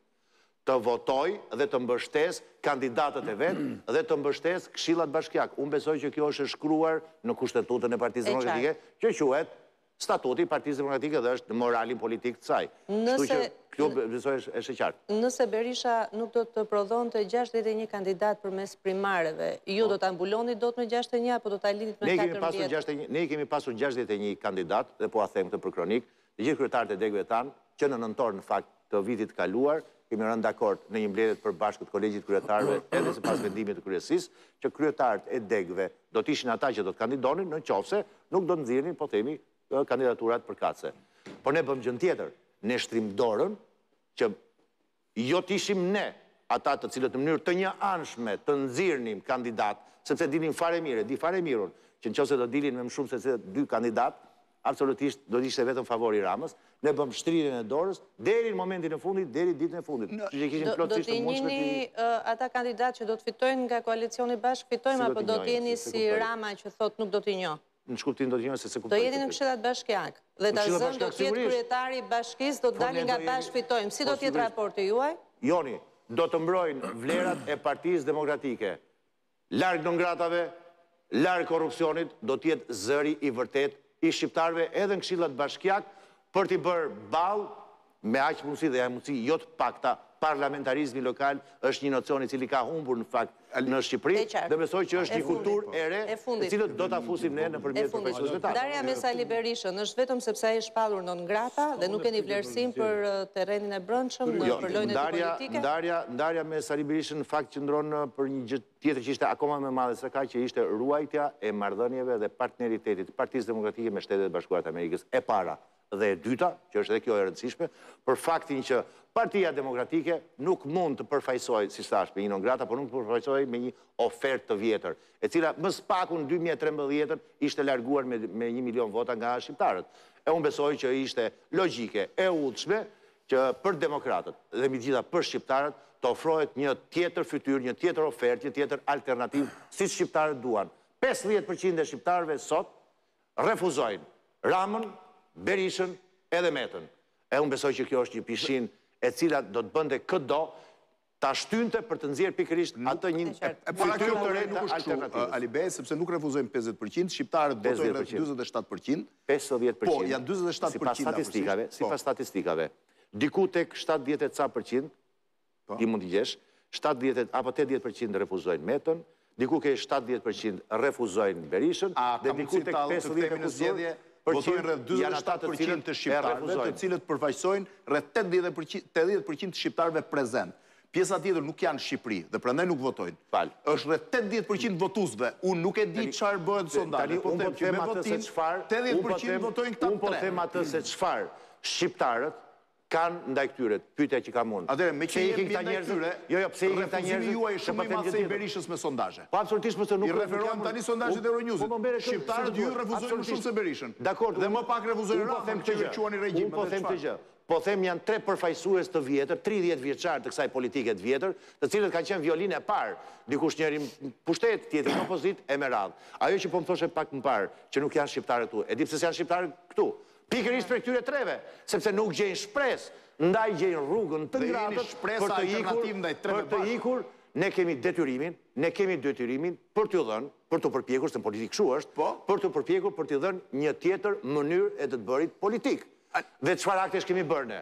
të votojë dhe të mbështesë kandidatët e vet dhe të mbështesë këshillat bashkiakë. Unë besoj që kjo është e shkruar në kushtetutën e Partisë Demokratike, që quhet statuti i Partisë Demokratike dhe është në moralin politik të saj. Kështu që kjo besoj është është e qartë. Nëse Berisha nuk do të prodhonte 61 kandidatë përmes primareve, ju po. do ta mbulonit dot me 61 apo do ta linit me 14? Ne i kemi pasur 61, ne i kemi pasur 61 kandidatë dhe po e them këtë për kronikë, të gjithë kryetarët e degëve tona Që në nëntor në fakt të vitit të kaluar kemi rënë dakord në një mbledhje të përbashkët të Kolegjit të Kryetarëve edhe sipas vendimit të kryesisë që kryetarët e degëve do të ishin ata që do të kandidonin në qoftë se nuk do të nxirrnin po themi kandidaturat përkatëse. Por ne bëmë gjënë tjetër, ne shtrimë dorën që Jo të ishim ne ata të cilët në mënyrë të njëanshme të nxirrnim kandidatë, sepse dinim fare mirë, e di fare mirë që në qoftë se do dilnin me më shumë sese dy kandidatë, absolutisht do të ishte vetëm favor i Ramës, ne bëmë shtrirjen e dorës deri në momentin e fundit, deri ditën e fundit. Kështu që kishim plotësisht të mundshme të. Do të jeni ata kandidatë që do të fitojnë nga koalicioni bashkë fitojmë apo do të jeni si Rama që thotë nuk do t'i njoh? Në ç'kuptim do të jeni se s'e kuptoj. Do jeni në këshillat bashkiak dhe ta zëmë do të jetë kryetari i bashkisë, do të dalin nga bashkë fitojmë. Si do të jetë raporti juaj? Joni, do të mbrojnë vlerat e Partisë Demokratike. Larg non gratave, larg korrupsionit, do të jetë zëri i vërtetë i shqiptarëve edhe në këshillat bashkiak për t'i bërë ballë Me aq mundësi dhe aq mundësi jo të pakta, parlamentarizmi lokal është një nocion i cili ka humbur në fakt në Shqipëri dhe besoj që është një kulturë e re të cilën do ta fusim ne nëpërmjet përfaqësuesve tanë. Ndarja me Sali Berishën është vetëm sepse ai është shpallur non grata dhe nuk keni vlerësim për terrenin e brendshëm në për lojën e tij politike? Jo, ndarja, ndarja me Sali Berishën në fakt qëndron për një gjë tjetër që ishte akoma më e madhe se kaq që ishte ruajtja e marrëdhënieve dhe partneritetit të Partisë Demokratike me Shtetet e Bashkuara të Amerikës e para Dhe e dyta, që është edhe kjo e rëndësishme, për faktin që Partia Demokratike nuk mund të përfaqësohej, siç thashë, me një non grata, por nuk të përfaqësohej me një ofertë të vjetër, e cila më së paku në dy mijë e trembëdhjetë ishte larguar me një milion vota nga shqiptarët. E unë besoj që ishte logjike e udhshme që për demokratët dhe mbi të gjitha për shqiptarët të ofrohet një tjetër fytyrë, një tjetër ofertë, një tjetër alternativë, siç shqiptarët duan. Pesëdhjetë për qind e shqiptarëve sot refuzojnë Ramën, Berishën edhe Metën. E unë besoj që kjo është një pishinë e cila do të bënte këdo ta shtynte për të nxjerrë pikërisht atë një fytyrë të re të alternativës. Alibej, sepse nuk refuzojnë pesëdhjetë për qind, shqiptarët votojnë rreth dyzet e shtatë për qind. Pesëdhjetë për qind, sipas statistikave, sipas statistikave, diku tek shtatëdhjetë e ca për qind, ti mund të gjesh, shtatëdhjetë apo tetëdhjetë për qind refuzojnë Metën, diku te shtatëdhjetë për qind refuzojnë Berishën dhe diku tek pesëdhjetë e kusur për qind janë ata të cilët e refuzojnë. Të cilët përfaqësojnë rreth tetëdhjetë për qind të shqiptarëve prezent. Pjesa tjetër nuk janë në Shqipëri dhe prandaj nuk votojnë. Falë. Është rreth tetëdhjetë për qind votuesve. Unë nuk e di çfarë bëhet në sondazhe, po them që me votim tetëdhjetë për qind votojnë këta tre. Unë po them atë se çfarë shqiptarët kanë ndaj këtyre, pyetja që kam unë. Atëherë, meqë jemi ndaj këtyre, refuzimi juaj është shumë më i madh se i Berishës me sondazhe. I referohem tani sondazhit të Euronews-it. Shqiptarët ju refuzojnë më shumë se Berishën. Dhe më pak refuzojnë Ramën, që ju e quani regjim, atëherë çfarë? Po them janë tre përfaqësues të vjetër, tridhjetë vjeçarë të kësaj politike të vjetër, të cilët kanë qenë violinë e parë, dikush njëri në pushtet, tjetri në opozitë e me radhë. Ajo që po më thoshe pak më parë, që nuk janë shqiptarët këtu, e di pse s'janë shqiptarët këtu, Pikërisht prej këtyre treve, sepse nuk gjejnë shpresë, ndaj gjejnë rrugën të ngratët për të ikur, ne kemi detyrimin, ne kemi detyrimin për t'ju dhënë, për t'u përpjekur, se në politikë kështu është, për t'u përpjekur për t'i dhënë një tjetër mënyrë e të të bërit politikë. Dhe çfarë aktesh kemi bërë ne?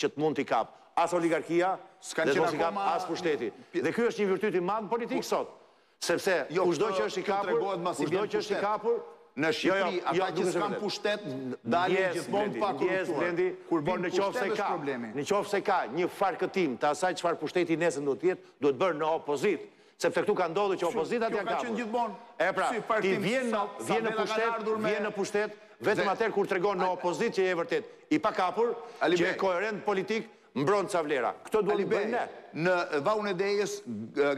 që të mos i kapë as oligarkia dhe të mos i kapë as pushteti. Dhe ky është një virtyt i madh në politikë sot, sepse kushdo që është i kapur, kushdo që është i kapur, jo, jo, jo, nuk është e vërtetë. Ndjesë, Blendi, ndjesë, Blendi, por në qoftë se ka, në qoftë se ka një farkëtim të asaj çfarë pushteti nesër duhet të jetë, duhet bërë në opozitë. Sepse këtu ka ndodhur që opozitat janë kapur. Kjo ka qenë gjithmonë. E pra, ti vjen në vjen në pushtet, vjen në pushtet vetëm atëherë kur tregon në opozitë që je vërtet i pakapur, që je koherent politik, mbron ca vlera. Këtë duam të bëjmë ne. Në Vaun e Dejës,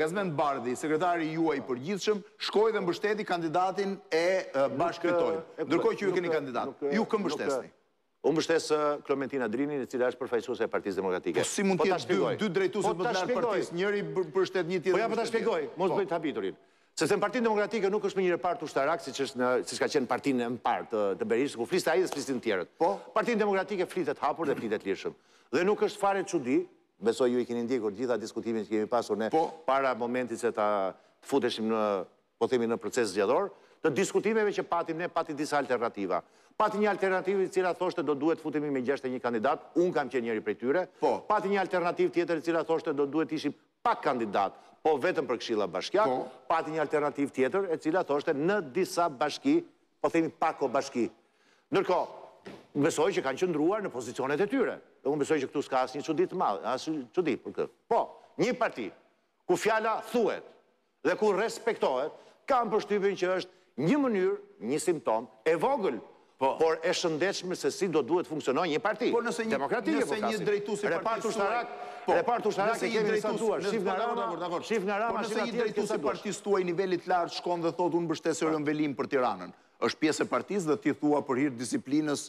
Gazment Bardhi, sekretari juaj i përgjithshëm, shkoi dhe mbështeti kandidatin e Bashkë Fitojmë. Ndërkohë që ju keni kandidat. Ju kë mbështesni? Unë mbështes Klementina Drinin, e cila është përfaqësuese e Partisë Demokratike. Po si mund të jetë dy dy drejtuesit më të lartë partisë, njëri mbështet një tjetër. Po ja po ta shpjegoj, mos bëj të habiturin. Sepse në Partinë Demokratike nuk është më një repart ushtarak siç është në siç ka qenë partinë e mëparshme të Berishës, ku fliste ai dhe s'flisnin të tjerët. Po, Partinë Demokratike flitet hapur dhe flitet lirshëm. Dhe nuk është fare çudi, besoj ju i keni ndjekur të gjitha diskutimin që kemi pasur ne para momentit se të futeshim në po themi në proces zgjedhor, të diskutimeve që patim ne pati disa alternativa. Pati një alternativë e cila thoshte do duhet të futemi me gjashtëdhjetë e një kandidatë, unë kam qenë njëri prej tyre, pati një alternativë tjetër e cila thoshte do duhet të ishim pak kandidatë, po vetëm për këshilla bashkiakë, pati një alternativë tjetër e cila thoshte në disa bashki, po themi pako bashki. Ndërkohë, besoj që kanë qëndruar në pozicionet e tyre. Dhe unë besoj që këtu s'ka asnjë çudi të madhe, asnjë çudi për këtë. Po, një parti ku fjala thuhet, Dhe kur respektohet, kam përshtypjen që është një mënyrë, një simptom, e vogël, por e shëndetshme se si do duhet të funksionojë një parti. Demokratike po flasim. Repart ushtarak, repart ushtarak e kemi ne sa të duash, shif nga Rama, shif nga Rama, shif nga të tjerët ke sa të duash. Nëse një drejtues i partisë tuaj nivelit të lartë shkon dhe thotë unë mbështes Erion Velinë për Tiranën, është pjesë e partisë dhe ti thua për hir të disiplinës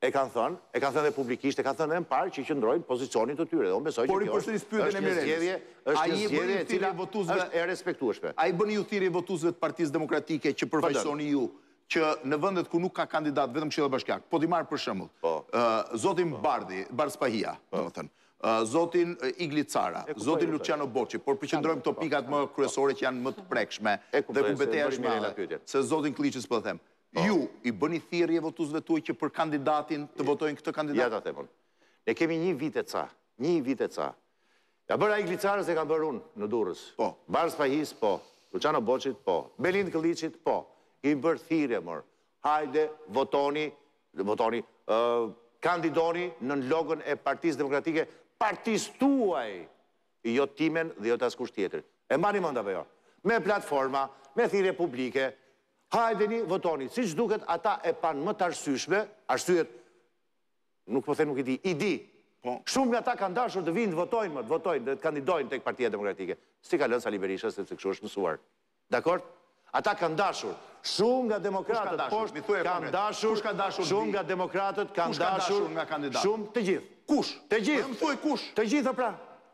e kanë thënë, e kanë thënë dhe publikisht, e kanë thënë edhe më parë që qëndrojnë pozicionit të tyre dhe unë besoj që kjo është një zgjedhje, është një zgjedhje e cila është e respektueshme. A i bëni ju thirrje votuesve të Partisë Demokratike që përfaqësoni ju që në vendet ku nuk ka kandidatë vetëm këshilla bashkiakë, po t'i marr për shembull, zotin Bardh, Bardh Spahia, domethënë, zotin Igli Cara, zotin Luçiano Boçi, por përqendrojmë këto pikat më kryesore që janë më të prekshme dhe ku beteja është më e madhe, se zotin Këlliçi s'po e them. Ju i bëni thirrje votuesve tuaj që për kandidatin të votojnë këtë kandidat? Ja ta them unë. Ne kemi një vit e ca, një vit e ca. E ka bërë Igli Cara, se kam bërë unë në Durrës. Po. Bardh Spahisë, po. Luçiano Boçit, po. Belind Këlliçit, po. Kemi bërë thirrje mor. Hajde, votoni, votoni, ë kandidoni nën logon e Partisë Demokratike, partisë tuaj, jo timen dhe jo të askush tjetrit. E mbani mend apo jo? Me platforma, me thirrje publike, Hajdeni votoni. Siç duket ata e panë më të arsyeshme, arsyet nuk po them nuk i di, i di. Po. Shumë nga ta kanë dashur të vijnë të votojnë më, të votojnë dhe të kandidojnë tek Partia Demokratike. S'i ka lënë Sali Berisha sepse kështu është mësuar. Dakord? Ata kanë dashur. Shumë nga demokratët poshtë kanë dashur. Kush ka dashur? Shumë nga demokratët kanë dashur. Kush ka dashur nga kandidatët? Shumë, të gjithë. Kush? Të gjithë. Më thuaj kush? Të gjithë pra.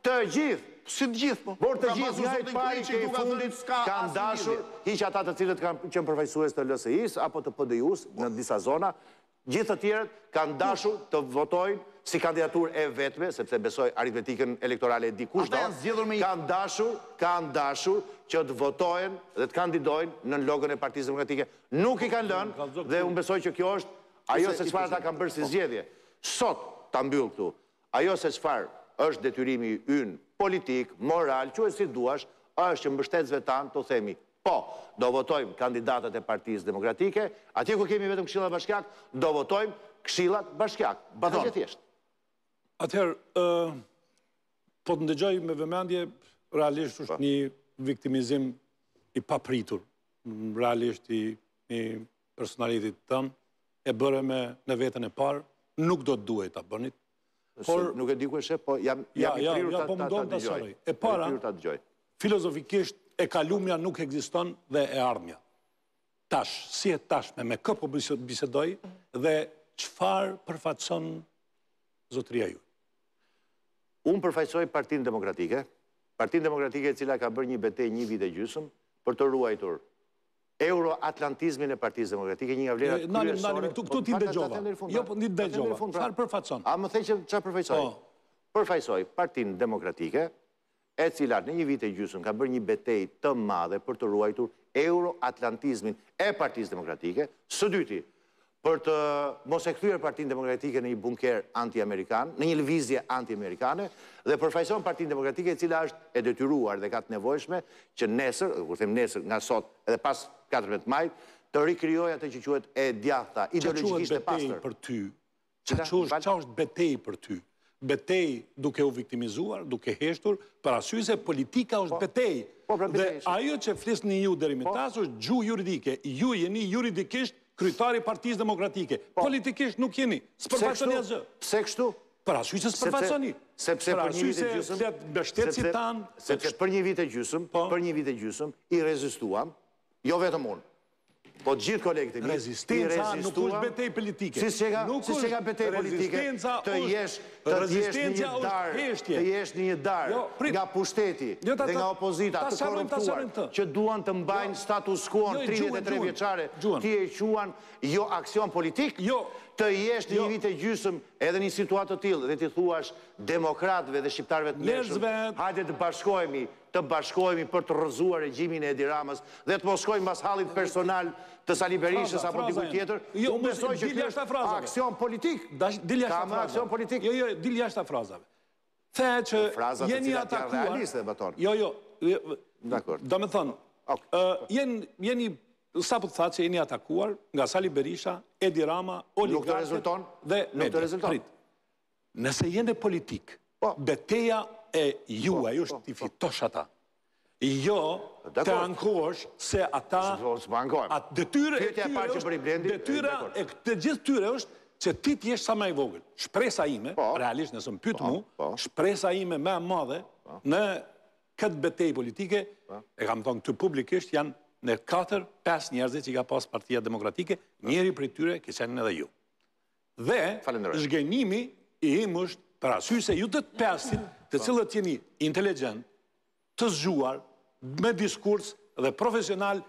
Të gjithë! Si të gjithë po? Por të gjithë, nga i pari ke i fundit, kanë dashur, hiq ata të cilët kanë qenë përfaqësues të LSI-së apo të PDIU-së në disa zona, gjithë të tjerët kanë dashur të votojnë si kandidaturë e vetme, sepse besoj aritmetikën elektorale e di kushdo, kanë dashur, kanë dashur që të votojnë dhe të kandidojnë nën logon e Partisë Demokratike. Nuk i kanë lënë dhe unë besoj që kjo është ajo se çfarë ata kanë bërë si zgjedhje. Sot ta mbyll këtu. Ajo se çfarë është detyrimi ynë politik, moral, quaje si duash, është që mbështetësve tanë t'u themi, po, do votojmë kandidatët e Partisë Demokratike, atje ku kemi vetëm këshilla bashkiakë, do votojmë këshillat bashkiakë. Kaq e thjeshtë. Atëherë, ë po të ndëgjoj me vëmendje, realisht është një viktimizim i papritur, realisht i një personalitetit tënd, e bëre me në vetën e parë, nuk do të duhej ta bënit. Por nuk e di ku e sheh, po jam jam i prirur ta po ta dëgjoj. E para, ta dëgjoj. Filozofikisht e kalumja nuk ekziston dhe e ardhmja. Tash, si e tashme me kë po bisedoj dhe çfarë përfaqëson zotëria ju. Unë përfaqësoj Partinë Demokratike, Partinë Demokratike e cila ka bërë një betejë një vit e gjysmë për të ruajtur Euroatlantizmin e Partisë Demokratike, një nga vlerat kryesore... Nalimi, nalimi, këtu, këtu t'i ndëgjova. Jo, po t'i ndëgjova. Çfarë përfaqëson? A më the që çfarë përfaqësoj? Po. Përfaqësoj Partinë Demokratike, e cila në një vit e gjysmë ka bërë një betejë të madhe për të ruajtur euroatlantizmin e Partisë Demokratike. Së dyti, për të mos e kthyer Partinë Demokratike në një bunker anti-amerikan, në një lëvizje anti-amerikane, dhe përfaqëson Partinë Demokratike e cila është e detyruar dhe ka të nevojshme që nesër, kur them nesër, nga sot edhe pas 14 majit, të rikrijojë atë që quhet e djathta, ideologjikisht e pastër. Ça është betejë për ty? Ça është betejë për ty? betejë duke u viktimizuar, duke heshtur, për arsye se politika është po, betejë. Po, pra, dhe ajo që flisni ju deri më tash po. është gjuhë juridike. Ju jeni juridikisht kryetari i Partisë Demokratike. Po. Politikisht nuk jeni. S'përfaqësoni asgjë. Pse kështu? Për arsye që s'përfaqësoni. Sepse për një vit e gjysmë, sepse mbështetësit tanë, sepse për një vit e gjysmë, për një vit e gjysmë i rezistuam, jo vetëm unë. Po të gjithë kolegët e mi, rezistenca nuk është betejë politike. Si s'qeka, si s'qeka betejë politike, të jesh, të jesh në një darë, të jesh në një darë, jo, nga pushteti jo, dhe nga opozita e korruptuar, që duan të mbajnë jo. status quo-në 33-vjeçare, ti e quan jo aksion politik, të jesh një vit e gjysëm edhe në një situatë të tillë dhe t'i thuash demokratëve dhe shqiptarëve të ndershëm, hajde të bashkohemi, të bashkohemi për të rrëzuar regjimin e Edi Ramës dhe të mos shkojmë mbas hallit personal të Sali Berishës apo dikujt tjetër, unë besoj që ky është aksion politik. Ka më aksion politik? Jo, jo, dil jashtë frazave. The që jeni atakuar. Jo, jo. Dakor. Domethënë, jeni jeni sapo thatë që jeni atakuar nga Sali Berisha, Edi Rama, Oli Nuk të rezulton? Dhe nuk të rezulton. Nëse je në politikë, po. beteja e juaj është po, t'i fitosh ata. Jo të ankohesh se ata... Detyra e tyre është... Detyra e të gjithë tyre është që ti t'jesh sa ma i vogël. Shpresa ime, realisht nëse më pyet mu, shpresa ime më e madhe në këtë betejë politike, e kam thonë këtu publikisht, janë 4-5 njerëzit që i ka pas partia demokratike, njëri prej tyre keni qenë edhe ju. Dhe zhgënjimi im është për arsye se ju të pestë, të cilët jeni inteligjent, të zgjuar, me diskurs dhe profesionalë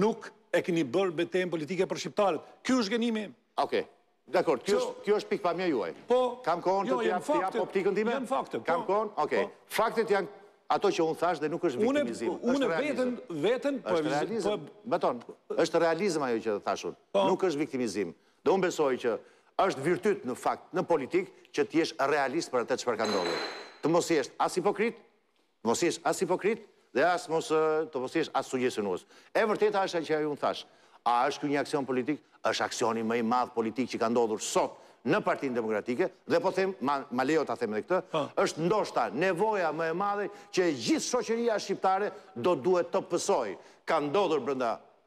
nuk e keni bërë betejën politike për shqiptarët. Ky është zhgënjimi im. Okej. Dakor, kjo është kjo është pikëpamja juaj. Po. Kam kohën të jap të jap optikën time? Janë fakte. Kam kohën? Okej. Faktet janë ato që unë thashë dhe nuk është viktimizim. Unë unë veten veten po e vizoj. Baton. Është realizëm ajo që thashë unë. Nuk është viktimizim. Dhe unë besoj që është virtyt në fakt në politikë që të jesh realist për atë çfarë ka ndodhur. Të mos jesh as hipokrit, të mos jesh as hipokrit dhe as mos të mos jesh as sugjestionues. E vërteta është ajo që ju thashë. A është ky një aksion politik? Është aksioni më i madh politik që ka ndodhur sot në Partinë Demokratike dhe po them, ma, ma lejo ta them edhe këtë, po. është ndoshta nevoja më e madhe që e gjithë shoqëria shqiptare do duhet të pësojë. Ka ndodhur brenda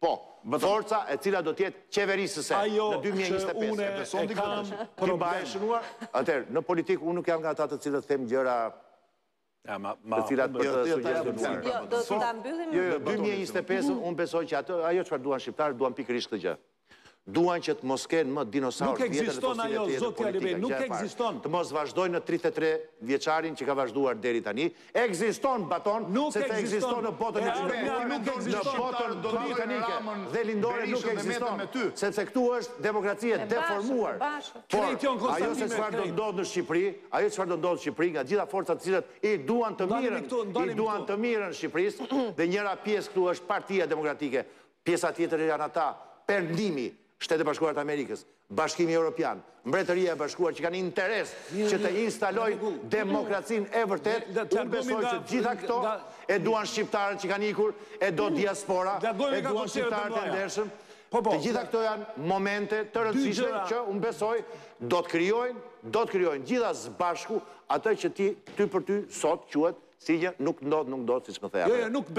Po, forca e cila do të jetë qeverisëse në dy mijë e njëzet e pesë. E beson ti këtë tash? Ti mbaje shënuar? Atëherë, në politikë unë nuk jam nga ata të cilët them gjëra të cilat për të sugjestinuar. Jo, do të ta mbyllim. Jo, jo, dy mijë e njëzet e pesë unë besoj që atë ajo çfarë duan shqiptarët duan pikërisht këtë gjë. Duan që të mos kenë më dinosaurë të vjetër dhe fosile të tjetër në politikë. Nuk ekziston ajo, zoti Alibej, nuk ekziston. Të mos vazhdojnë në tridhjetë e tre vjeçarin që ka vazhduar deri tani, Ekziston Baton, sepse ekziston në botën e çmendur, në botën ballkanike dhe lindore nuk ekziston, sepse këtu është demokraci e deformuar. Por, ajo se çfarë do të ndodhë në Shqipëri, ajo çfarë do të ndodhë në Shqipëri nga gjitha forcat të cilat i duan të mirën, i duan të mirën Shqipërisë, dhe njëra pjesë këtu është Partia Demokratike, pjesa tjetër janë ata, Perndimi, Shtetet e Bashkuara të Amerikës, Bashkimi Europian, Mbretëria e Bashkuar që kanë interes që të instalojnë demokracinë e vërtetë, unë besoj që gjitha këto e duan shqiptarët që kanë ikur, e do diaspora, e duan shqiptarët e ndershëm, të gjitha këto janë momente të rëndësishme që unë besoj do të krijojnë, do të krijojnë gjitha së bashku atë që ti, ty për ty sot quhet si një nuk ndodh, nuk ndodh siç më the atëherë. Jo, jo, nuk,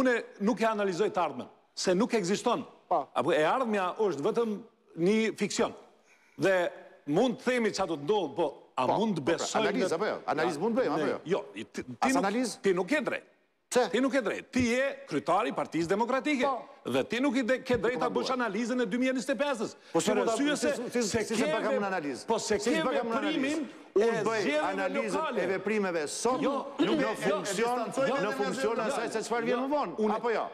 unë nuk e analizoj të ardhmen. se nuk ekziston. Po. Apo e ardhmja është vetëm një fiksion. Dhe mund të themi çfarë do të ndodhë, po apo, mund të po, pra, besojmë analizë apo jo? Analizë mund të bëjmë apo jo? Jo, ti As analizë? Ti nuk ke drejt. Pse? Ti nuk ke drejt. Ti je kryetari i Partisë Demokratike. Po. Dhe ti nuk ke drejt ta bësh analizën e 2025-s. Po si mund ta bëj se se ke bëkam në analizë. Po se ke bëkam në analizë. Unë bëj analizën e veprimeve sot jo, nuk e funksion, në funksion e asaj se çfarë vjen më vonë. Unë apo jo.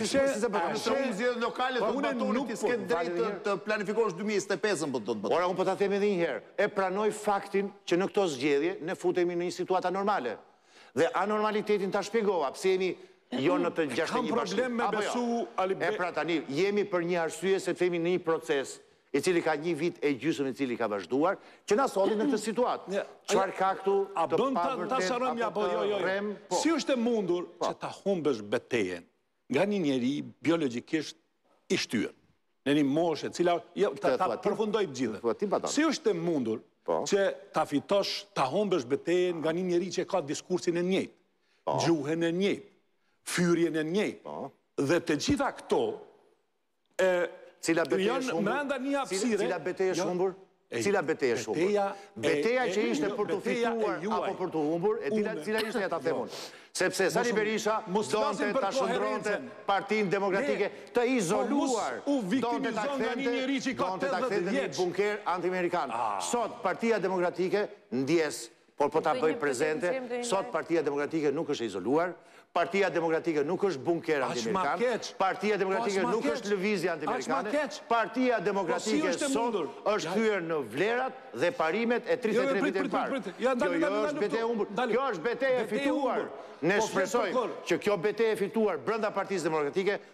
Si se si se bëkam. Nëse unë zgjedh lokale të batonit ti s'ke drejtë të planifikosh 2025-ën po do të bëj. Pra unë po ta them edhe një herë. E pranoj faktin që në këto zgjedhje ne futemi në një situatë anormale. Dhe anormalitetin ta shpjegova, pse jemi jo në të gjashtëdhjetë e një bashki. Kam problem me besu, Alibej. E pra tani, jemi për një arsye se të themi në një proces, i cili ka një vit e gjysëm i cili ka vazhduar, që na solli në këtë situatë. Çfarë ka këtu të pavërtet, apo të rrem? Po. Si është e mundur po. që ta humbësh betejen? nga një njeri biologjikisht i shtyrë, në një moshë, e cila, jo, ta, ta përfundoj të gjithë. Si është e mundur po. që ta fitosh, ta humbësh betejën nga një njeri që ka diskursin e njëjtë, po. gjuhën e njëjtë, fyrjen e njëjtë, po. dhe të gjitha këto, Cila betejë është humbur? Brenda një hapësire. Cila betejë është humbur? Cila betejë është humbur? Beteja që ishte për t'u fituar apo për t'u humbur, e cila ishte ja ta them unë. Sepse Sali Berisha donte ta shëndronte partinë demokratike të izoluar, donte ta kthente në një bunker anti-amerikan. Sot, partia demokratike ndjes Por po ta bëj prezente, sot Partia Demokratike nuk është e izoluar, Partia Demokratike nuk është bunker antiamerikan, Partia Demokratike nuk është lëvizje antiamerikane, Partia Demokratike sot është kthyer në vlerat dhe parimet e 33 viteve të parë. Kjo jo është betejë e humbur, kjo është betejë e fituar. Ne shpresojmë që kjo betejë e fituar brenda Partisë Demokratike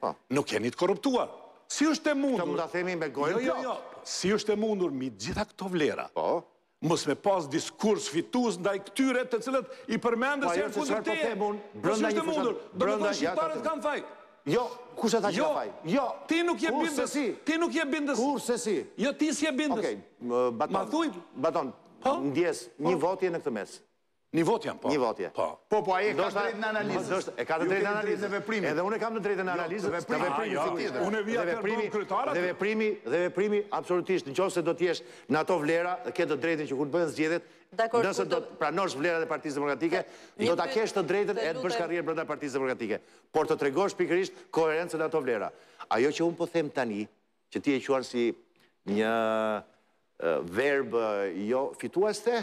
Po. Nuk jeni të korruptuar. Si është e mundur? Këtë mund ta themi me gojën plot. Jo, jo, jo. Si është e mundur me gjitha këto vlera? Po. Mos me pas diskurs fitues ndaj këtyre të cilët i përmendën po, se janë kundër te. Po si është e mundur? Do të thonë shqiptarët kanë faj. Jo, kush e tha që jo, ka faj? Jo, ti nuk je bindës. Ti nuk je bindës. Kurse ti? Jo, ti s'je bindës. Okej, Baton. Ma thuj, Baton. Po. Ndjesë, po. Një votë je në këtë mes. Një votë jam, po. Një votë je. Po. Po, po, ai e ka të drejtën e analizës. E ka të drejtën e analizës. Edhe unë e kam të drejtën e jo, analizës. Të veprimit. Unë e vija të bëmë kryetarat. Dhe veprimi, dhe veprimi, absolutisht, në qofë se do t'jesh në ato vlera, dhe ke të drejtën që kur të bëhen zgjedhjet, nëse do të pranosh vlerat e Partisë Demokratike, do ta kesh të drejtën e të bësh karrierë brënda Partisë Demokratike. Por të tregosh pikërisht koherencën me ato vlera. Ajo që unë po them tani, që ti e quan si një verb jo fitues the,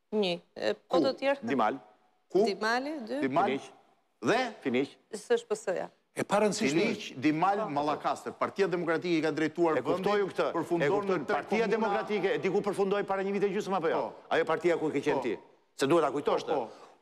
Një. Po të tjerë? Dimal. Ku? Dimali, dy. Dimal. Dhe? Finiq. S'është PS-ja. E parëndësishme. Finiq, Dimal, Mallakastër. Partia Demokratike i ka drejtuar vëndin. E kuptoj këtë. E kuptoj. Partia Demokratike, e di ku përfundoi para një vit e gjysëm apo jo? Po. Ajo partia ku ke qenë ti. Se duhet ta kujtosh këtë.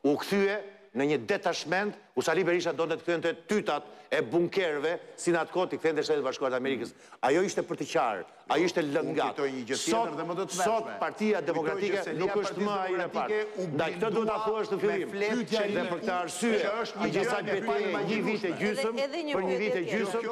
U kthye në një detashment, ku Sali Berisha donte të kthente tytat e bunkerëve, si në atë kohë t'i kthente Shtetet e Bashkuara të Amerikës. Ajo ishte për të qarë. Ajo ishte lëngatë. Sot, sot Partia Demokratike nuk është më ai repart. Ndaj këtë duhet ta thuash në fillim. Dhe për këtë arsye, gjatë kësaj beteje një vit e gjysmë, për një vit e gjysëm,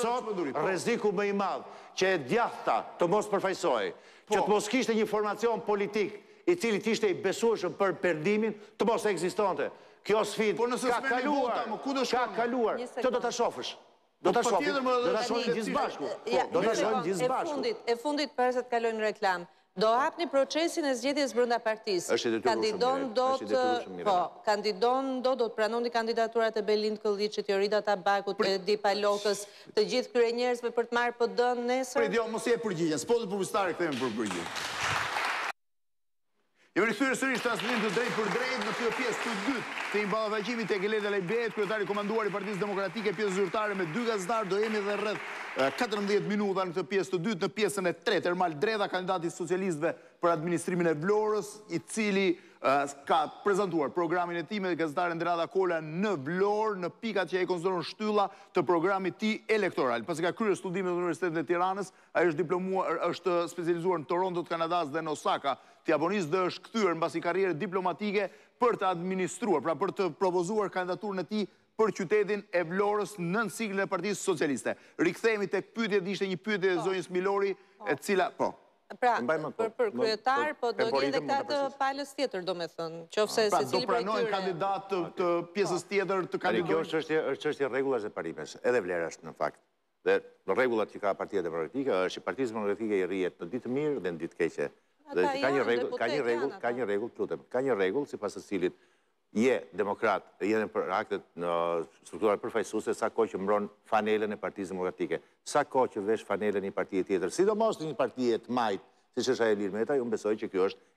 sot rreziku më i madh që e djathta të mos përfaqësohej, që të mos kishte një formacion politik i cili të ishte i besueshëm për Perëndimin, të mos ekzistonte. Kjo sfidë ka kaluar, ka kaluar. Këtë do ta shofësh. Do ta shohim, do ta shohim gjithë së bashku. Po, do ta shohim gjithë së bashku. E fundit, e fundit para se të kalojmë në reklamë. Do hapni procesin e zgjedhjes brenda partisë. Është i detyruar shumë mirë. Është i detyruar shumë mirë. Po, kandidon do do të pranoni kandidaturat e Belind Këlliçit, Jorida Tabakut, Edi Palokës, të gjithë këtyre njerëzve për të marrë PD-në nesër? Prit, jo, mos jep përgjigjen. Spot publicitar e kthehemi për përgjigjen. Jemi rikthyer sërish transmetim të drejtpërdrejtë në këtë pjesë të dytë të një ballafaqimi të Enkelejd Alibeajt, kryetari i komanduar i Partisë Demokratike, pjesë zyrtare me dy gazetarë, do jemi edhe rreth katërmbëdhjetë minuta në këtë pjesë të dytë, në pjesën e tretë Ermal Dredha, kandidati i socialistëve për administrimin e Vlorës, i cili ka prezantuar programin e tij me gazetaren Drenada Kola në Vlorë, në pikat që ai konsideron shtylla të programit të tij elektoral. Pasi ka kryer studimet në Universitetin e Tiranës, Ai është diplomuar, është specializuar në Toronto të Kanadasë dhe në Osaka të Japonisë dhe është kthyer mbas një karriere diplomatike për të administruar, pra për të propozuar kandidaturën e tij për qytetin e Vlorës nën siglën e Partisë Socialiste. Rikthehemi tek pyetjet, ishte një pyetje e zonjës Milori, e cila, po. Pra, po, për kryetar, po do jenë dhe këta të palës tjetër, do me thënë, që qoftë se pra, secili prej tyre. Pra, do pranojnë kandidat të pjesës tjetër të kandidojnë. Kjo është çështje rregullash dhe parimesh, edhe vlerash në fakt. Dhe rregullat që ka Partia Demokratike është që Partisë Demokratike t'i rrihet në ditë të mirë dhe në ditë të keqe. Dhe ka një rregull, ka një rregull, ka një rregull, lutem, ka një rregull sipas të cilit je demokrat dhe je në radhët, në strukturat përfaqësuese sa kohë që mbron fanelën e Partisë Demokratike. Sa kohë që vesh fanelën e një partie tjetër, sidomos të një partie të majtë, siç është ajo e Ilir Metës, unë besoj që kjo është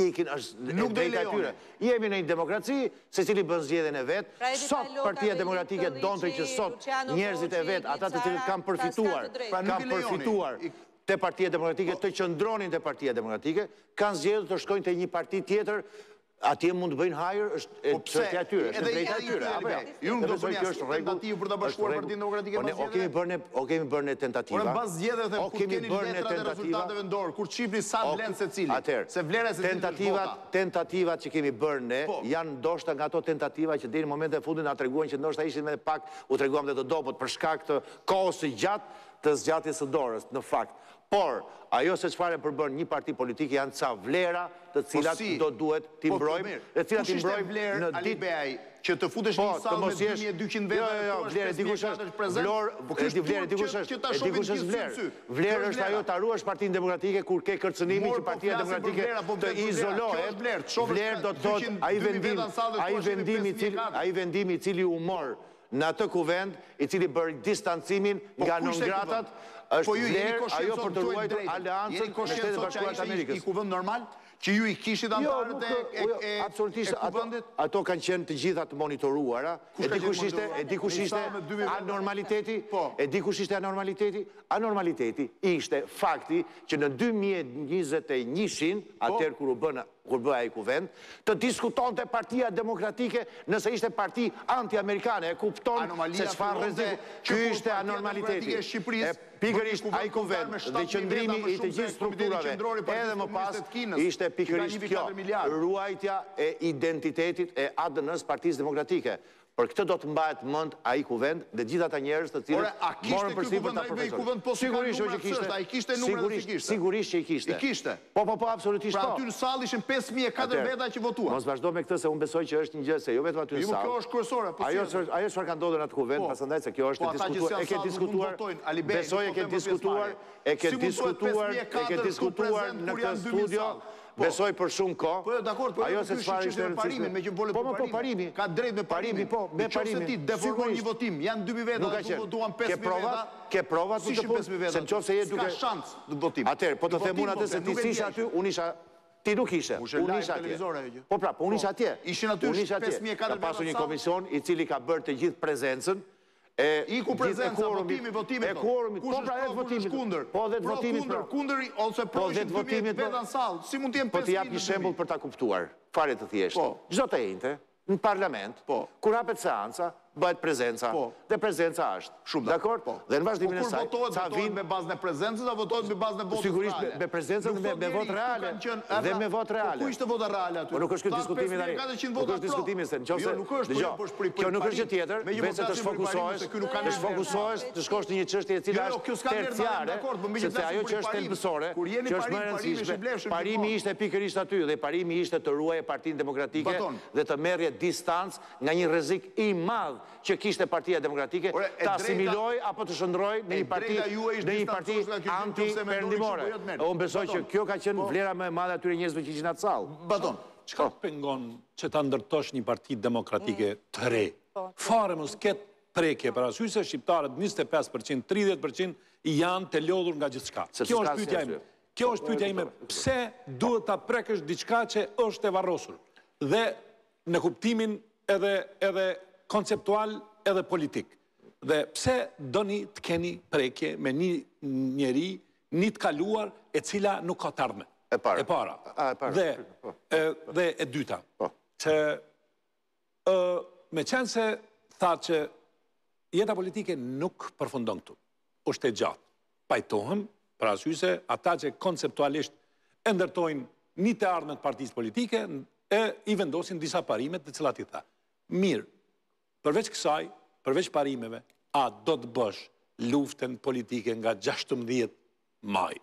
ikin është e drejta e tyre. Jemi në një demokraci, secili bën zgjedhjen e vet. Sot Partia Demokratike donte që sot njerëzit e vet, ata të cilët kanë përfituar, pra kanë përfituar te Partia Demokratike, të qëndronin te Partia Demokratike, kanë zgjedhur të shkojnë te një parti tjetër, atje mund të bëjnë hajër, Po pse? E drejta e tyre, apo jo? Ju nuk do të bëni asnjë tentativë për ta bashkuar Partinë Demokratike pas zgjedhjeve? Ato kemi bërë ne tentativa. Ore mbas zgjedhjeve them, kur keni letrat e rezultateve në dorë, kur shihni sa vlen secili, se vlera e secilit është vota. Tentativat që kemi bërë ne janë ndoshta nga ato tentativa që deri në momentin e fundit na treguan që ndoshta ishim edhe pak, u treguam edhe të dobët për shkak të kohës së gjatë të zgjatjes së dorës në fakt. Por, ajo se çfarë e përbën një parti politike janë ca vlera të cilat do duhet t'i mbrojmë dhe të cilat i mbrojmë në ditë... që të futesh në një sallë me dy mijë e dyqind veta dhe thua është pesë mijë katërqind prezentë, po kjo është turp që ta shohin të gjithë sy në sy. Vlerë është ajo ta ruash Partinë Demokratike kur ke kërcënimin që Partia Demokratike të izolohet, vlerë do të thotë ai vendim, ai vendim i cili, ai vendim i cili u mor Në atë Kuvend, i cili bëri distancimin nga nongratat, është vlerë ajo për të ruajtur aleancën me Shtetet e Bashkuara të Amerikës. Jo, nuk, absolutisht, ato kanë qenë të gjitha të monitoruara, e di kush ishte, e di kush ishte anormaliteti, e di kush ishte anormaliteti, anormaliteti ishte fakti që në dy mijë e njëzet e njëshin, atëherë kur u bënë kur bëhej ai kuvend, të diskutonte Partia Demokratike nëse ishte parti antiamerikane, e kupton se çfarë rreziku, ky ishte anormaliteti. E pikërisht ai kuvend dhe qëndrimi i të gjithë strukturave edhe më pas ishte pikërisht kjo, ruajtja e identitetit, e ADN-së së Partisë Demokratike. Për këtë do të mbahet mend ai kuvend dhe gjithë ata njerëz të cilët morën përsipër ta përfaqësonin. Sigurisht që i kishte. Sigurisht, sigurisht që i kishte. I kishte. Po, po, po, absolutisht po. Pra aty në sallë ishin pesë mijë e katër veta që votuan. Mos vazhdo me këtë se unë besoj që është një gjë se jo vetëm aty në sallë. Jo, kjo është kryesore, po si është. Ajo çfarë ka ndodhur në atë kuvend, pastaj se kjo është e diskutuar, e ke diskutuar, besoj e ke diskutuar, e ke diskutuar, e ke diskutuar në këtë studio. Po. Besoj për shumë kohë. Po jo, dakord, po ajo se çfarë ishte në parimin, meqë fole po, po, po parimi. Ke të drejtë me parimin, po, me parimin. Nëse ti deformon një votim, janë 2000 veta, nuk ka qenë. Votuan 5000 veta. Ke provat, ke provat e tua, po unë, se nëse je duke ka shans në votim. Atëherë, po të them unë atë se ti ishe aty, unë isha Ti nuk ishe, unë isha atje. Po pra, po unë isha atje. Ishin aty 5400 veta. Ka pasur një komision i cili ka bërë të gjithë prezencën E iku prezenca votimi votimi e kuorumit kush është pro kush është kundër po dhe votimi pro kundër kundër ose pro që të bëjë të vetan sallë si mund të jem po të jap një shembull për ta kuptuar fare të thjeshtë çdo të enjte në parlament po kur hapet seanca bëhet prezenca po dhe prezenca është shumë dakord po dhe në vazhdimin e saj kur votohet vin me bazën e prezencës a votohet me bazën e votës reale sigurisht me prezencën dhe me votë reale dhe me votë reale ku ishte vota reale aty nuk është ky diskutimi tani Nuk është diskutimi se nëse, dëgjo, kjo nuk është gjë tjetër, veçse të shfokusohesh, të shfokusohesh, të shkosh në një çështje e cila është terciare, sepse ajo që është thelbësore, që është më e rëndësishme, parimi ishte pikërisht aty dhe parimi ishte të ruaje Partinë Demokratike dhe të merrje distancë nga një rrezik i madh që kishte Partia Demokratike, të asimilohej apo të shndërrohej në një parti, në një parti anti-perëndimore. Unë besoj që kjo ka qenë vlera më e madhe e atyre njerëzve që ishin në atë sallë. Çka të pengon që ta ndërtosh një parti demokratike mm. të re? Po, po. Fare mos ketë prekje për arsye se shqiptarët 25%, 30% janë të lodhur nga gjithçka. Kjo është pyetja ime. Kjo është pyetja ime. Pse duhet ta prekësh diçka që është e varrosur? Dhe në kuptimin edhe konceptual edhe politik. Dhe pse doni të keni prekje me një njeri një të kaluar e cila nuk ka të ardhme. E para. E para. A, e para. Dhe, po, po, po. dhe e dyta. Po. Që, ë, meqenëse tha që jeta politike nuk përfundon këtu. Është e gjatë. Pajtohem, për arsye se ata që konceptualisht e ndërtojnë një të ardhme të partisë politike, e i vendosin disa parime të cilat i tha. Mirë, Përveç kësaj, përveç parimeve, a do të bësh luftën politike nga gjashtëmbëdhjetë maj,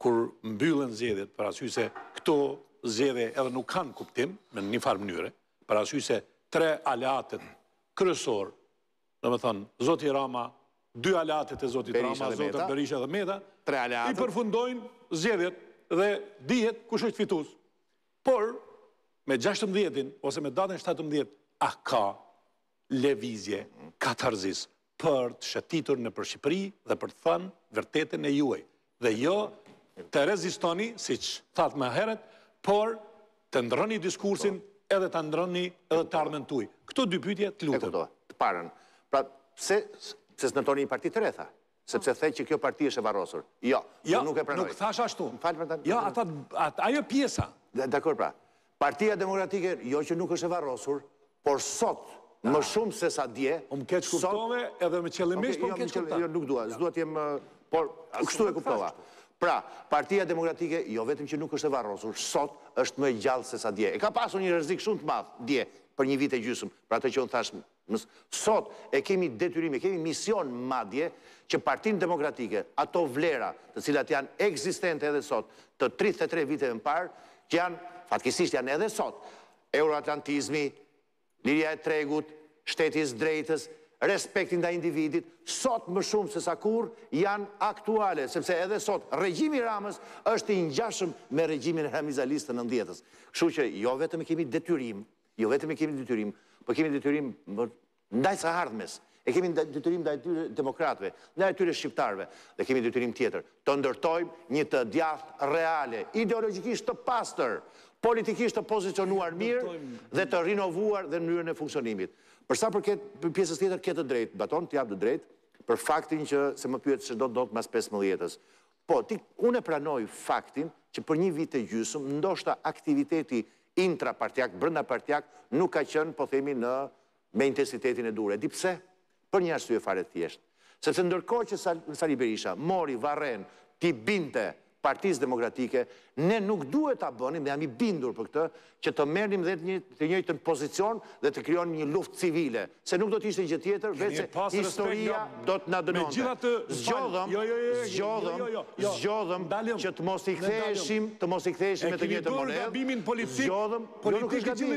kur mbyllen zgjedhjet, për arsye se këto zgjedhje edhe nuk kanë kuptim, në një farë mënyre, për arsye se tre aleatët kryesorë, domethënë zoti Rama, dy aleatët e zotit Rama, zoti Berisha dhe Meta, i përfundojnë zgjedhjet dhe dihet kush është fitues. Por, me gjashtëmbëdhjetin, ose me datën shtatëmbëdhjetë, a ka lëvizje katarzis për të shëtitur nëpër Shqipëri dhe për të thënë të vërtetën e juaj. Dhe jo të rezistoni, siç thatë më herët, por të ndërroni diskursin edhe të ndërroni edhe të ardhmen tuaj. Këto dy pyetje të lutëm. E këto, të parën. Pra, pse, pse s'ndërtoni një parti të re? Sepse the që kjo parti është e varrosur. Jo, jo, nuk e pranoj. Jo, nuk thash ashtu. Më fal për ta... Jo, ata, ajo pjesa. Dakord pra, partia demokratike, jo që nuk është e varrosur, por sot, më shumë se sa dje... Unë më keqkuptove edhe me qëllimisht, po më jo, keqkuptove. Jo, nuk dua, s'dua t'jem... Por, kështu e kuptova. Pra, partia demokratike, jo vetëm që nuk është e varrosur, sot është më e gjallë se sa dje. E ka pasur një rrezik shumë të madh dje, për një vit e gjysëm, pra atë që unë thashë Sot e kemi detyrim, e kemi mision madje, që Partinë Demokratike, ato vlera të cilat janë ekzistente edhe sot, të tridhjetë e tre viteve më parë, që janë, fatkeqësisht janë edhe sot, euroatlantizmi, liria e tregut, shteti i së drejtës, respekti ndaj individit, sot më shumë se sa kurrë janë aktuale, sepse edhe sot regjimi i Ramës është i ngjashëm me regjimin e Ramiz Alisë të nëntëdhjetës. Kështu që jo vetëm e kemi detyrim, Jo vetëm e kemi detyrim, po e kemi detyrim ndaj së ardhmes, e kemi detyrim ndaj atyre demokratëve, ndaj atyre shqiptarëve, dhe kemi detyrim tjetër, të ndërtojmë një të djathtë reale, ideologjikisht të pastër, politikisht të pozicionuar mirë dhe të rinovuar dhe në mënyrën e funksionimit. Për sa përket pjesës tjetër, ke të drejtë, Baton, të jap të drejtë, për faktin që se më pyet ç'do të ndodhë pas pesëmbëdhjetës. Po, ti, unë e pranoj faktin që për një vit e gjysmë, ndoshta aktiviteti intrapartiak, brendapartiak, nuk ka qenë, po themi, me intensitetin e duhur. E di pse? Për një arsye fare të thjeshtë. Sepse ndërkohë që Sali Berisha mori vrapin t'i binte Partisë Demokratike, ne nuk duhet ta bënim dhe jam i bindur për këtë, që të merrnim edhe ne të njëjtën pozicion dhe të krijonim një luftë civile, se nuk do të ishte gjë tjetër veçse historia do të na dënonte. Zgjodhëm, zgjodhëm, zgjodhëm që të mos i ktheheshim, të mos i ktheheshim me të njëjtën monedhë. Zgjodhëm, jo nuk është gabim.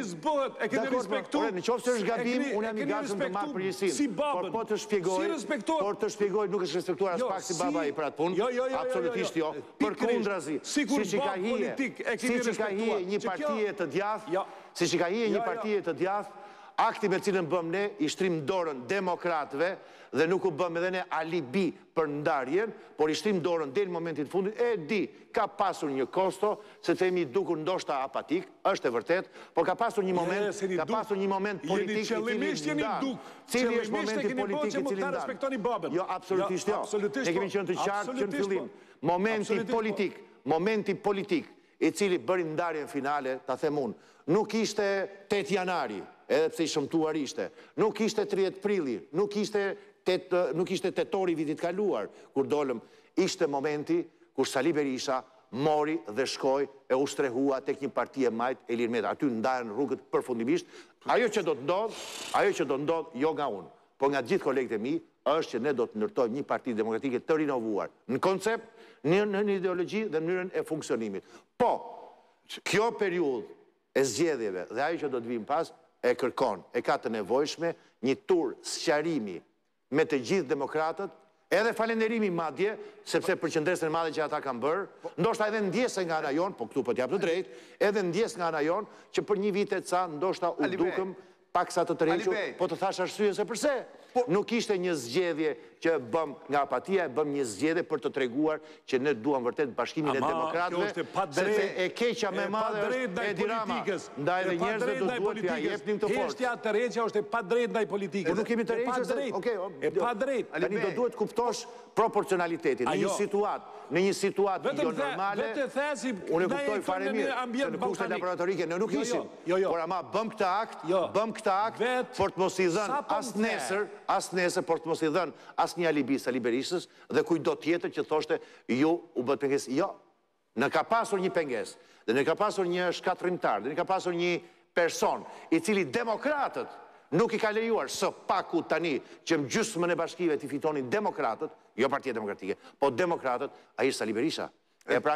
Ore, në qoftë se është gabim, unë jam i gatshëm të marr përgjegjësinë, por po të shpjegoj, por të shpjegoj nuk është respektuar aspak si babai për atë punë, absolutisht jo. Përkundrazi, siç i ka hije, siç i ka hije një partie të djathtë, siç i ka hije një partie të djathtë, akti më i cili bëmë ne, i shtrimë dorën demokratëve dhe nuk u bëmë edhe ne alibi për ndarjen, por i shtrimë dorën deri në momentin e fundit, e di, ka pasur një kosto, sepse jemi dukur ndoshta apatikë, është e vërtetë, por ka pasur një moment, ka pasur një moment politik i cili ndan, cili është momenti politik i cili ndan, jo, absolutisht jo, ne kemi qenë të qartë që në fillim, Momenti politik, momenti politik, i cili bëri ndarjen finale, ta them unë, nuk ishte tetë janari, edhe pse i shëmtuar ishte, nuk ishte tridhjetë prilli, nuk ishte, nuk ishte tetori i vitit të kaluar, kur dolëm, ishte momenti kur Sali Berisha mori dhe shkoi e u shtrehua tek një parti e majtë e Ilir Meta. Aty ndahen rrugët përfundimisht. Ajo që do të ndodhë, ajo që do të ndodhë, jo nga unë, por nga të gjithë kolegët e mi, është që ne do të ndërtojmë një parti demokratike të rinovuar në koncept, në në ideologji dhe në mënyrën e funksionimit. Po, kjo periudhë e zgjedhjeve dhe ajo që do të vijë më pas e kërkon, e ka të nevojshme një tur sqarimi me të gjithë demokratët, edhe falënderimi madje, sepse për qëndresën e madhe që ata kanë bërë, ndoshta edhe ndjesë nga ana jonë, po këtu po të jap të drejtë, edhe ndjesë nga ana jonë që për një vit e ca ndoshta u dukëm Paksa të tërhequr, po të thashë arsyen se përse? Nuk ishte një zgjedhje që e bëmë nga apatia, e bëmë një zgjedhje për të treguar që ne duam vërtet bashkimin e demokratëve, sepse e keqja më e madhe është Edi Rama, ndaj edhe njerëzve do të duhet t'ia jepnim të forcë. Heshtja, tërheqja është e padrejtë ndaj politikës. Po nuk jemi tërheqës, ok, ok, tani do duhet të kuptosh proporcionalitetin në një situatë, në një situatë jo normale, unë e kuptoj fare mirë, se në kushte laboratorike ne nuk ishim, por ama bëmë këtë akt, bëmë këtë akt për të mos i dhënë as nesër, as nesër për të mos i dhënë asnjë alibi Sali Berishës dhe kujtdo tjetër që thoshte ju u bëtë pengesë, jo, Në ka pasur një pengesë, dhe në ka pasur një shkatërrimtar, dhe në ka pasur një person, i cili demokratët nuk i ka lejuar, së paku tani që gjysmën e bashkive t'i fitonin demokratët, jo Partia Demokratike, po demokratët, ai është Sali Berisha. E pra,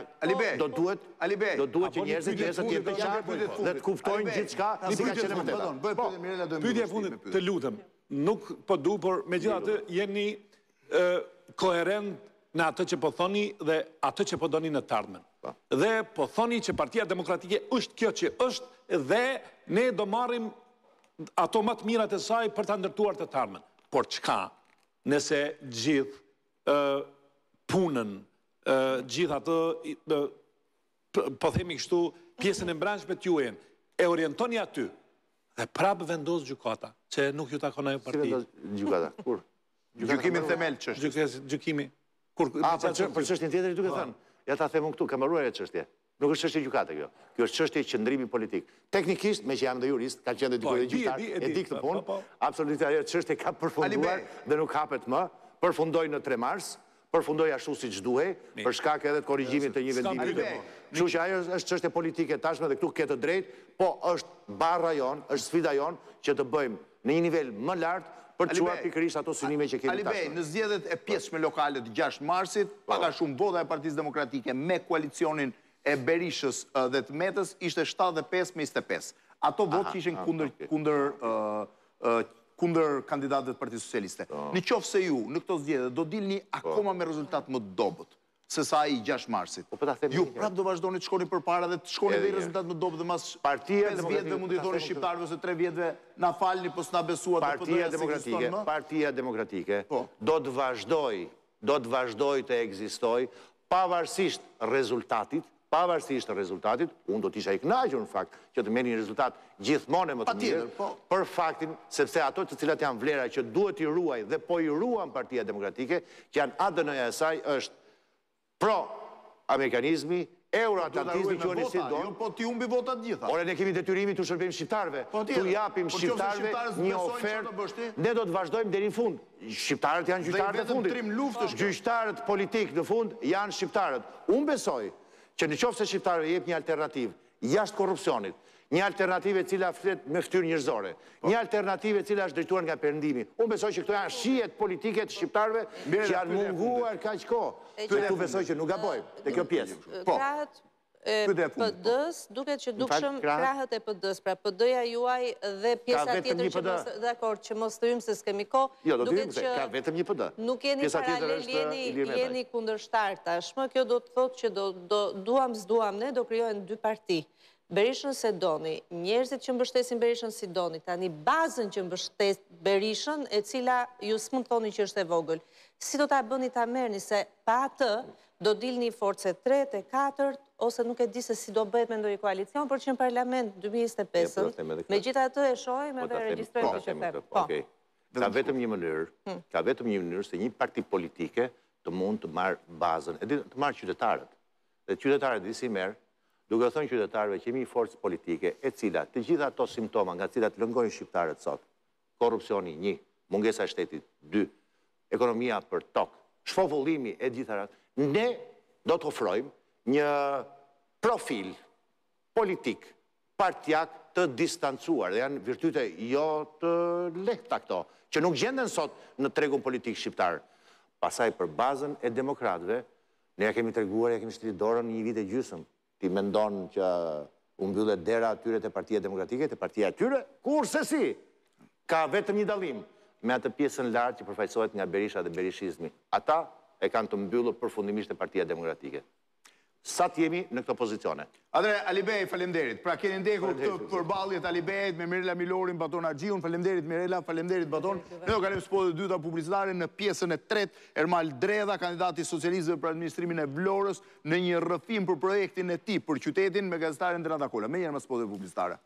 do duhet, do duhet që njerëzit të jenë të qartë dhe të kuptojnë gjithçka si ka qenë e vërteta. Pyetja e fundit, të lutem, nuk po du, por megjithatë jeni koherent në atë që po thoni dhe atë që po doni në të ardhmen. Po. Dhe po thoni që partia demokratike është kjo që është dhe ne do marrim ato ma të mirat e saj për ta ndërtuar të ardhmen. Por çka nëse gjithë punën, gjithë atë, po themi kështu, pjesën e mbrendshme t'jujen, e orientoni aty, dhe prapë vendos gjykata, që nuk ju takon ajo parti. Si vendos gjykata? Kur? Gjykimi në themel i çështjes. Gjykimi. A, për çështjen tjetër je duke thënë, ja ta them unë këtu, ka mbaruar ajo çështje. Nuk është çështje gjykate kjo. Kjo është çështje qëndrimi politik. Teknikisht, meqë jam dhe jurist, kam qenë dhe dikur gjyqtar, e di këtë punë, absolutisht ajo çështje ka përfunduar dhe nuk hapet më, përfundoi në 3 mars, përfundoi ashtu siç duhej, për shkak edhe të korrigjimit të një vendimi të dërmuar. Kështu që ajo është çështje politike tashmë dhe këtu ke të drejtë, po është barra jonë, është sfida jonë që të bëjmë në një nivel më lart për të çuar pikërisht ato synime që kemi tashmë. Alibej, në zgjedhjet e pjesshme lokale të gjashtë marsit, pak a shumë vota e Partisë Demokratike me koalicionin e Berishës dhe të Metës ishte shtatëdhjetë e pesë me njëzet e pesë. Ato votë që ishin kundër kundër kandidatëve të Partisë Socialiste. Po. Në qoftë se ju në këto zgjedhje do dilni akoma me rezultat më të dobët sesa ai 6 marsit. Po, po ta themi. Ju prap do vazhdoni të shkoni përpara dhe të shkoni me rezultat më të dobët dhe mas 5 vjetëve mund t'u thoni shqiptarëve se 3 vjetëve na falni, po s'na besuat. Partia Demokratike, Partia Demokratike do të vazhdoj do të vazhdojë të ekzistojë pavarësisht rezultatit, pavarësisht rezultatit, unë do të isha i kënaqur në fakt që të merrni një rezultat gjithmonë e më të mirë, për faktin sepse ato të cilat janë vlera që duhet t'i ruajë dhe po i ruan Partia Demokratike, që janë ADN-ja e saj është proamerikanizmi, Euroatlantizmi, duhet ta ruajmë me vota, jo po t'i humbi votat të gjitha. Ore ne kemi detyrimin t'u shërbejmë shqiptarëve, t'u japim shqiptarëve një ofertë, ne do të vazhdojmë deri në fund. Shqiptarët janë gjyqtarët e fundit. Gjyqtarët politikë në fund janë shqiptarët. Unë besoj që në qoftë se shqiptarëve i jep një alternativë jashtë korrupsionit, Një alternativë e cila flet me fytyrë njerëzore. Po. Një alternativë e cila është drejtuar nga Perëndimi. Unë besoj që këto janë shijet politike të shqiptarëve që janë munguar kaq kohë. Këtu besoj që nuk gabojmë te kjo pjesë. Po. Krahët e PD-së duket që dukshëm krahët e PD-së, pra PD-ja juaj dhe pjesa tjetër që mos dakord që mos të hyjmë se s'kemi kohë. Jo, do të hyjmë se ka vetëm një PD. Nuk jeni paralel, jeni jeni kundërshtar tashmë. Kjo do të thotë që do do duam s'duam ne do krijohen dy parti. Berishën s'e doni, njerëzit që mbështesin Berishën s'i doni tani bazën që mbështet Berishën e cila ju s'mund thoni që është e vogël. Si do ta bëni ta merrni se pa atë do dilni forcë e tretë, e katërt ose nuk e di se si do bëhet me ndonjë koalicion për të qenë në parlament dy mijë e njëzet e pesë. Megjithatë e shohim edhe e regjistrojmë këtë që them. Po. Ka vetëm një mënyrë, ka vetëm një mënyrë që një parti politike mund të marrë bazën, të marrë qytetarët. dhe qytetarët di si i merr, duke u thënë qytetarëve që jemi një forcë politike e cila të gjitha ato simptoma nga të cilat lëngojnë shqiptarët sot, korrupsioni një, mungesa e shtetit dy, ekonomia për tokë, shpopullimi e të gjitha radhë, ne do të ofrojmë një profil politik, partiak të distancuar dhe janë virtyte jo të lehta këto, që nuk gjenden sot në tregun politik shqiptar. Pastaj për bazën e demokratëve Ne ia kemi treguar, ia kemi shtrirë dorën një vit e gjysëm. Ti mendon që u mbyll dera atyre te Partia Demokratike, te partia e tyre? Kurrsesi! Ka vetëm një dallim, me atë pjesën lart që përfaqësohet nga Berisha dhe berishizmi. Ata e kanë të mbyllur përfundimisht te Partia Demokratike. Sa të jemi në këto pozicione. Atëherë Alibeaj faleminderit. Pra keni ndjekur këtë përballje të Alibeajt me Mirela Milorin, Baton Haxhiun. Faleminderit Mirela, faleminderit Baton. Ne do kalojmë spotet e dyta publicitare në pjesën e tretë. Ermal Dredha, kandidat i socialistëve për administrimin e Vlorës, në një rrëfim për projektin e tij për qytetin me gazetaren Denada Kola. Menjëherë pas spoteve publicitare.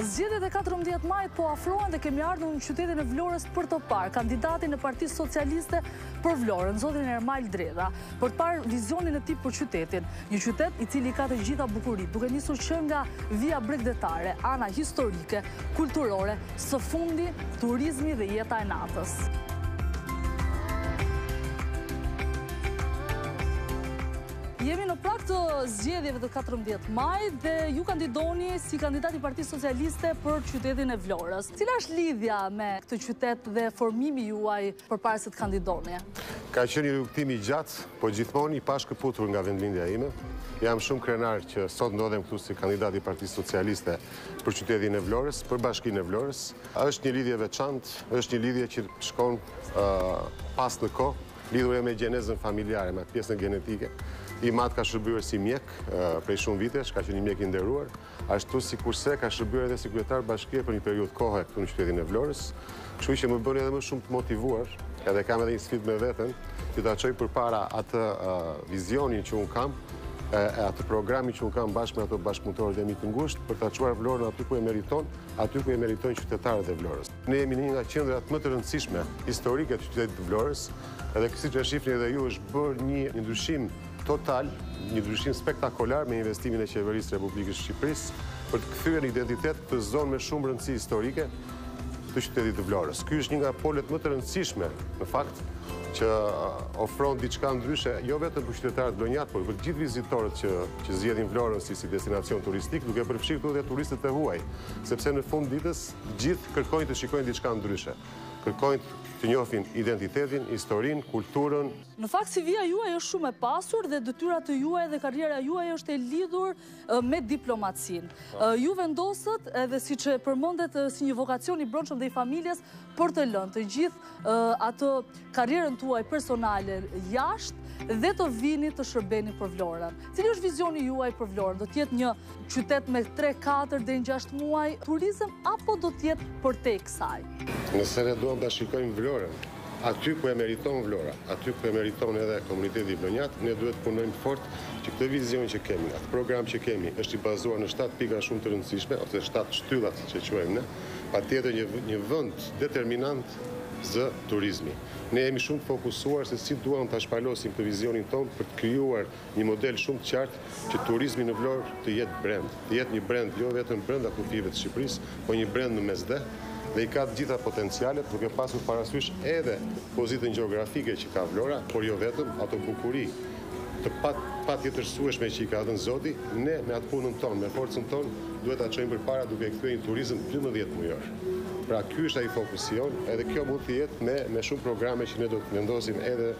Zgjedhjet e 14 majit po afrohen dhe kemi ardhur në qytetin e Vlorës për të parë kandidatin e Partisë Socialiste për Vlorën, zotin Ermal Dredha, për të parë vizionin e tij për qytetin, një qytet i cili i ka të gjitha bukuritë, duke nisur që nga vija bregdetare, ana historike, kulturore, Së fundi, turizmi dhe jeta e natës. Jemi në prag të zgjedhjeve të 14 maj dhe ju kandidoni si kandidat i Partisë Socialiste për qytetin e Vlorës. Cila është lidhja me këtë qytet dhe formimi juaj përpara se të kandidoni? Ka qenë një rrugëtim i gjatë, po gjithmonë i pashkëputur nga vendlindja ime. Jam shumë krenar që sot ndodhem këtu si kandidat i Partisë Socialiste për qytetin e Vlorës, për bashkinë e Vlorës. Është një lidhje e veçantë, është një lidhje që shkon pas në kohë, lidhur me gjenezën familjare, me atë pjesën gjenetike. Im atë ka shërbyer si mjek prej shumë vitesh, ka qenë një mjek i nderuar, ashtu sikurse ka shërbyer edhe si kryetar bashkie për një periudhë kohe këtu në qytetin e Vlorës. Kështu që më bën edhe më shumë të motivuar, edhe kam edhe një sfidë me veten, që ta çoj përpara atë vizionin që unë kam, e atë programin që unë kam bashkë me ato bashkëpunëtorët e mi të ngushtë për ta çuar Vlorën aty ku e meriton, aty ku e meritojnë qytetarët e Vlorës. Ne jemi në një nga qendrat më të rëndësishme historike të qytetit të Vlorës, edhe siç e shihni edhe ju është bërë një ndryshim total, një ndryshim spektakolar me investimin e Qeverisë së Republikës së Shqipërisë për të kthyer në identitet këtë zonë me shumë rëndësi historike, të qytetit të Vlorës. Ky është një nga polet më të rëndësishme, në fakt, që ofron diçka ndryshe, jo vetëm për qytetarët vlonjatë, por për të gjithë vizitorët që, që zgjedhin Vlorën si si destinacion turistik, duke përfshirë këtu dhe turistët e huaj, sepse në fund ditës të gjithë kërkojnë të shikojnë diçka ndryshe. Kërkojnë të njohin identitetin, historinë, kulturën. Në fakt, CV-ja juaj është shumë e pasur dhe detyrat tuaja dhe karriera juaj është e lidhur me diplomacinë. Ju vendosët edhe siç e përmendët si një vokacion i brendshëm dhe i familjes për të lënë të gjithë atë karrierën tuaj personale jashtë dhe të vini të shërbeni për Vlorën. Cili është vizioni juaj për Vlorën? Do të jetë një qytet me 3, 4 deri në 6 muaj turizëm apo do të jetë përtej kësaj? Ne sërish duam ta shikojmë Vlorën. Aty ku e meriton Vlora, aty ku e meriton edhe komuniteti vlonjat, ne duhet të punojmë fort që këtë vizion që kemi, atë program që kemi, është i bazuar në shtatë pika shumë të rëndësishme, ose shtatë shtylla siç e quajmë ne, patjetër një një vend determinant zë turizmi. Ne jemi shumë të fokusuar se si duam ta shpalosim këtë vizionin tonë për të krijuar Një model shumë të qartë që turizmi në Vlorë të jetë brand, të jetë një brand jo vetëm brenda kufijve të Shqipërisë, por një brand në Mesdhe dhe i ka të gjitha potencialet duke pasur parasysh edhe pozitën gjeografike që ka Vlora, por jo vetëm, ato bukuri të patjetërsueshme që i ka dhënë Zoti, ne me atë punën tonë, me forcën tonë duhet ta çojmë përpara duke e kthyer në turizëm dymbëdhjetë mujor. Pra ky është ai fokusi jonë edhe kjo mund të jetë me me shumë programe që ne do të vendosim edhe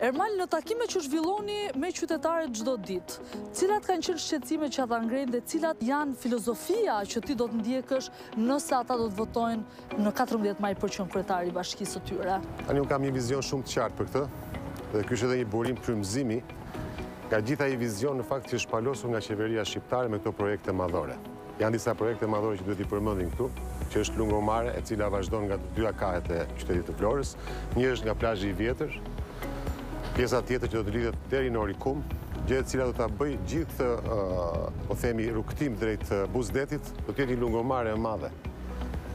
Ermal, në takimet që zhvilloni me qytetarët çdo ditë, cilat kanë qenë shqetësimet që ata ngrejnë dhe cilat janë filozofia që ti do të ndjekësh nëse ata do të të votojnë në 14 maj për të qenë kryetar i bashkisë së tyre? Tani, unë kam një vizion shumë të qartë për këtë dhe ky është edhe një burim frymëzimi nga gjithë ai vizion në fakt që është shpalosur nga qeveria shqiptare me këto projekte madhore. Janë disa projekte madhore që duhet t'i përmendim këtu, që është lungomare, e cila vazhdon nga të dyja kahet e qytetit të Vlorës. Një është nga plazhi i vjetër, pjesa tjetër që do të lidhet deri në Orikum, gjë e cila do ta bëjë gjithë, po themi, rrugëtimin drejt buzëdetit, do të jetë një lungomare e madhe.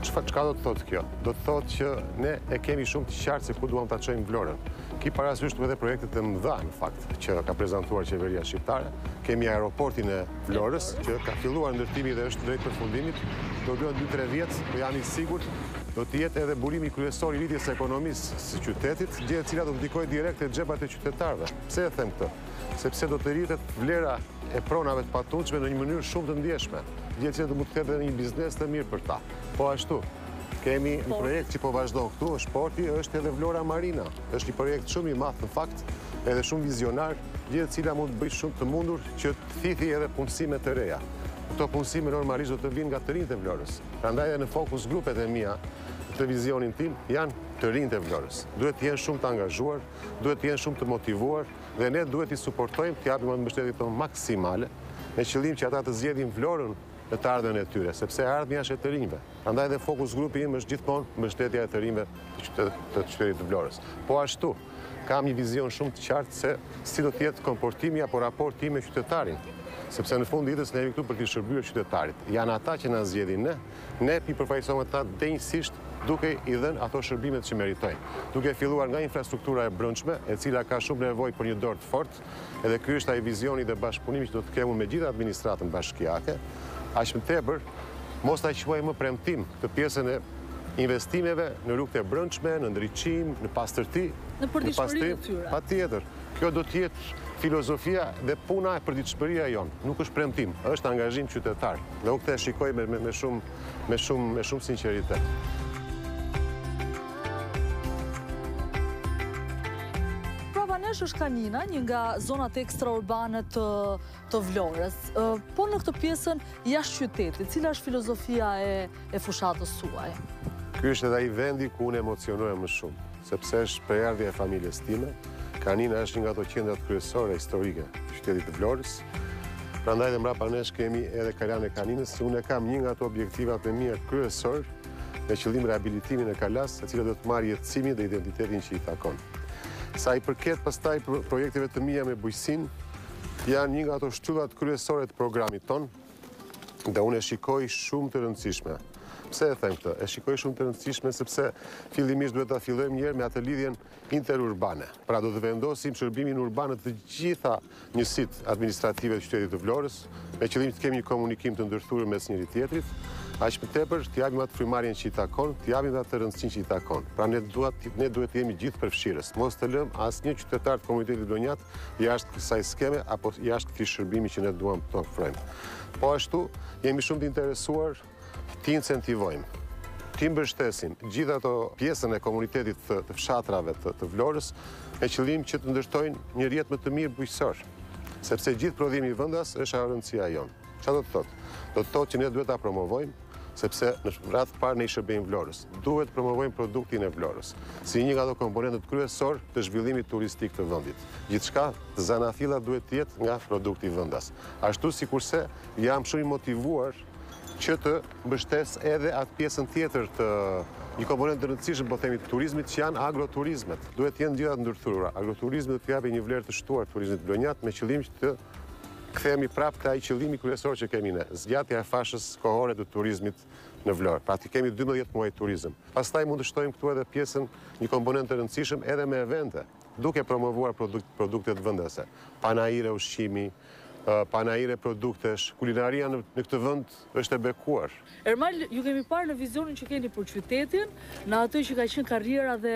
Çfarë çka do të thotë kjo? Do të thotë që ne e kemi shumë të qartë se ku duam ta çojmë Vlorën. Ki parasysh edhe projektet e mëdha në fakt që ka prezantuar qeveria shqiptare. Kemi aeroportin e Vlorës, që ka filluar ndërtimi dhe është drejt përfundimit, do duhen 2-3 vjet, po jam i sigurt, do të jetë edhe burimi kryesor i rritjes së ekonomisë së qytetit, gjë e cila do të ndikojë direkt te xhepat e qytetarëve. Pse e them këtë? Sepse do të rritet vlera e pronave të patundshme në një mënyrë shumë të ndjeshme, gjë e cila do mund të ketë edhe një biznes të mirë për ta. Po ashtu, Kemi një projekt që po vazhdon këtu, është porti, është edhe Vlora Marina. është një projekt shumë i madh në fakt, edhe shumë vizionar, gjë e cila mund të bëjë shumë të mundur që të thithë edhe punësime të reja. Këto punësime normalisht do të vijnë nga të rinjtë e Vlorës. Prandaj edhe në fokus grupet e mia te vizioni im janë të rinjtë e Vlorës. Duhet të jenë shumë të angazhuar, duhet të jenë shumë të motivuar dhe ne duhet t'i suportojmë t'i japim atë mbështetje maksimale me qëllim që ata të zgjedhin Vlorën në të ardhmen e tyre, sepse e ardhmja është e të rinjve. Prandaj dhe fokus grupi im është gjithmonë mbështetja e të rinjve të qytetit të Vlorës. Po ashtu, kam një vizion shumë të qartë se si do të jetë komportimi apo raporti me qytetarin, sepse në fund të ditës ne jemi këtu për t'i shërbyer qytetarit. Janë ata që na zgjedhin ne, ne i përfaqësojmë ata denjësisht duke i dhënë ato shërbimet që meritojnë. Duke filluar nga infrastruktura e brendshme, e cila ka shumë nevojë për një dorë të fortë, Edhe ky është ai vizioni dhe bashkëpunimi që do të kemë unë me gjithë administratën bashkiake, aq më tepër mos ta quaj më premtim këtë pjesën e investimeve në rrugët e brendshme, në ndriçim, në pastërti, në përditshmërinë e tyre. Patjetër, kjo do të jetë filozofia dhe puna e përditshmëria jonë. Nuk është premtim, është angazhim qytetar. Dhe unë këtë e shikoj me, me, me shumë me shumë, me shumë sinqeritet. Mbrapa nesh është Kanina, një nga zonat ekstraurbane të, të Vlorës. Po në këtë pjesën jashtë qytetit, cila është filozofia e, e fushatës suaj? Ky është edhe ai vendi ku unë emocionohem më shumë. Sepse është prejardhja e familjes time, Kanina është një nga ato qendrat kryesore historike të qytetit të Vlorës. Prandaj dhe mbrapa nesh kemi edhe Kalanë e Kaninës, se unë e kam një nga ato objektivat e mia kryesore me qëllim rehabilitimin e Kalasë, e cila do të marrë jetësimin dhe identitetin që i takon. Sa i përket pastaj projekteve të mia me bujqësinë, janë një nga ato shtyllat kryesore të programit tonë, dhe unë e shikoj shumë të rëndësishme. Pse e them këtë? E shikoj shumë të rëndësishme sepse fillimisht duhet ta fillojmë njëherë me atë lidhjen interurbane. Pra do të vendosim shërbimin urban në të gjitha njësitë administrative të qytetit të Vlorës, me qëllim të kemi një komunikim të ndërthurur mes njëri-tjetrit, aq më tepër të japim atë frymëmarrjen që i takon, të japim atë rëndësinë që i takon. Pra ne duhet ne duhet të jemi gjithëpërfshirës, mos të lëmë asnjë qytetar të komunitetit vlonjat jashtë kësaj skeme apo jashtë këtij shërbimi që ne duam të ofrojmë. Po ashtu, jemi shumë të interesuar t'i incentivojmë t'i mbështesim gjithë ato pjesën e komunitetit të, të fshatrave të, të Vlorës me qëllim që të ndërtojnë një rrjet më të mirë bujqësor, sepse gjithë prodhimi i vendas është ajo rëndësia jonë. Çfarë do të thotë? Do të thotë që ne duhet ta promovojmë sepse në radhë të parë ne i shërbejmë Vlorës. Duhet të promovojmë produktin e Vlorës, si një nga ato komponentët kryesorë të zhvillimit turistik të vendit. Gjithçka zanafilla duhet të jetë nga produkti vendas. Ashtu sikurse jam shumë i motivuar që të mbështes edhe atë pjesën tjetër të një komponent të rëndësishëm, po themi, të turizmit, që janë agroturizmet. Duhet të jenë të gjitha të ndërthurura. Agroturizmet do të japin një vlerë të shtuar turizmit vlonjat me qëllim që të Kthehemi prapë te ai qëllimi kryesor që kemi ne, zgjatja e fashës kohore të turizmit në Vlorë. Pra të kemi dymbëdhjetë muaj turizëm. Pastaj mund të shtojmë këtu edhe pjesën, një komponent të rëndësishëm edhe me evente, duke promovuar produktet vendase, panaire ushqimi, panaire produktesh, kulinaria në këtë vend Është e bekuar. Ermal, ju kemi parë në vizionin që keni për qytetin, në atë që ka qenë karriera dhe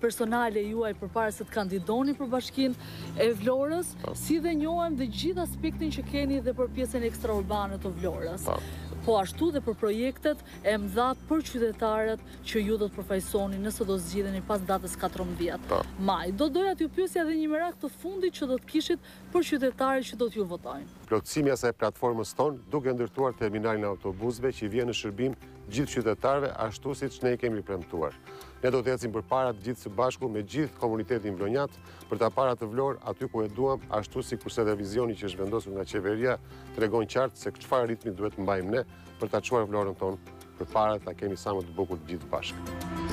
personale e juaj përpara se të kandidoni për Bashkinë e Vlorës, po. si dhe njohëm dhe gjithë aspektin që keni dhe për pjesën ekstraurbane të Vlorës. Po. po ashtu dhe për projektet e mëdha për qytetarët që ju do të përfaqësoni nëse do zgjidheni pas datës 14 po. maj. Do doja t'ju pyesja edhe një merak të fundit që do të kishit për qytetarët që do t'ju votojnë. Plotësimi i asaj platformës tonë, duke ndërtuar terminalin e autobusëve që i vjen në shërbim gjithë qytetarëve ashtu siç ne i kemi premtuar. Ne do të ecim përpara të gjithë së bashku me gjithë komunitetin vlonjat për ta parë atë Vlorë aty ku e duam ashtu sikurse dhe vizioni që është vendosur nga qeveria tregon qartë se çfarë ritmi duhet të mbajmë ne për ta çuar Vlorën tonë përpara ta kemi sa më të bukur të gjithë bashkë.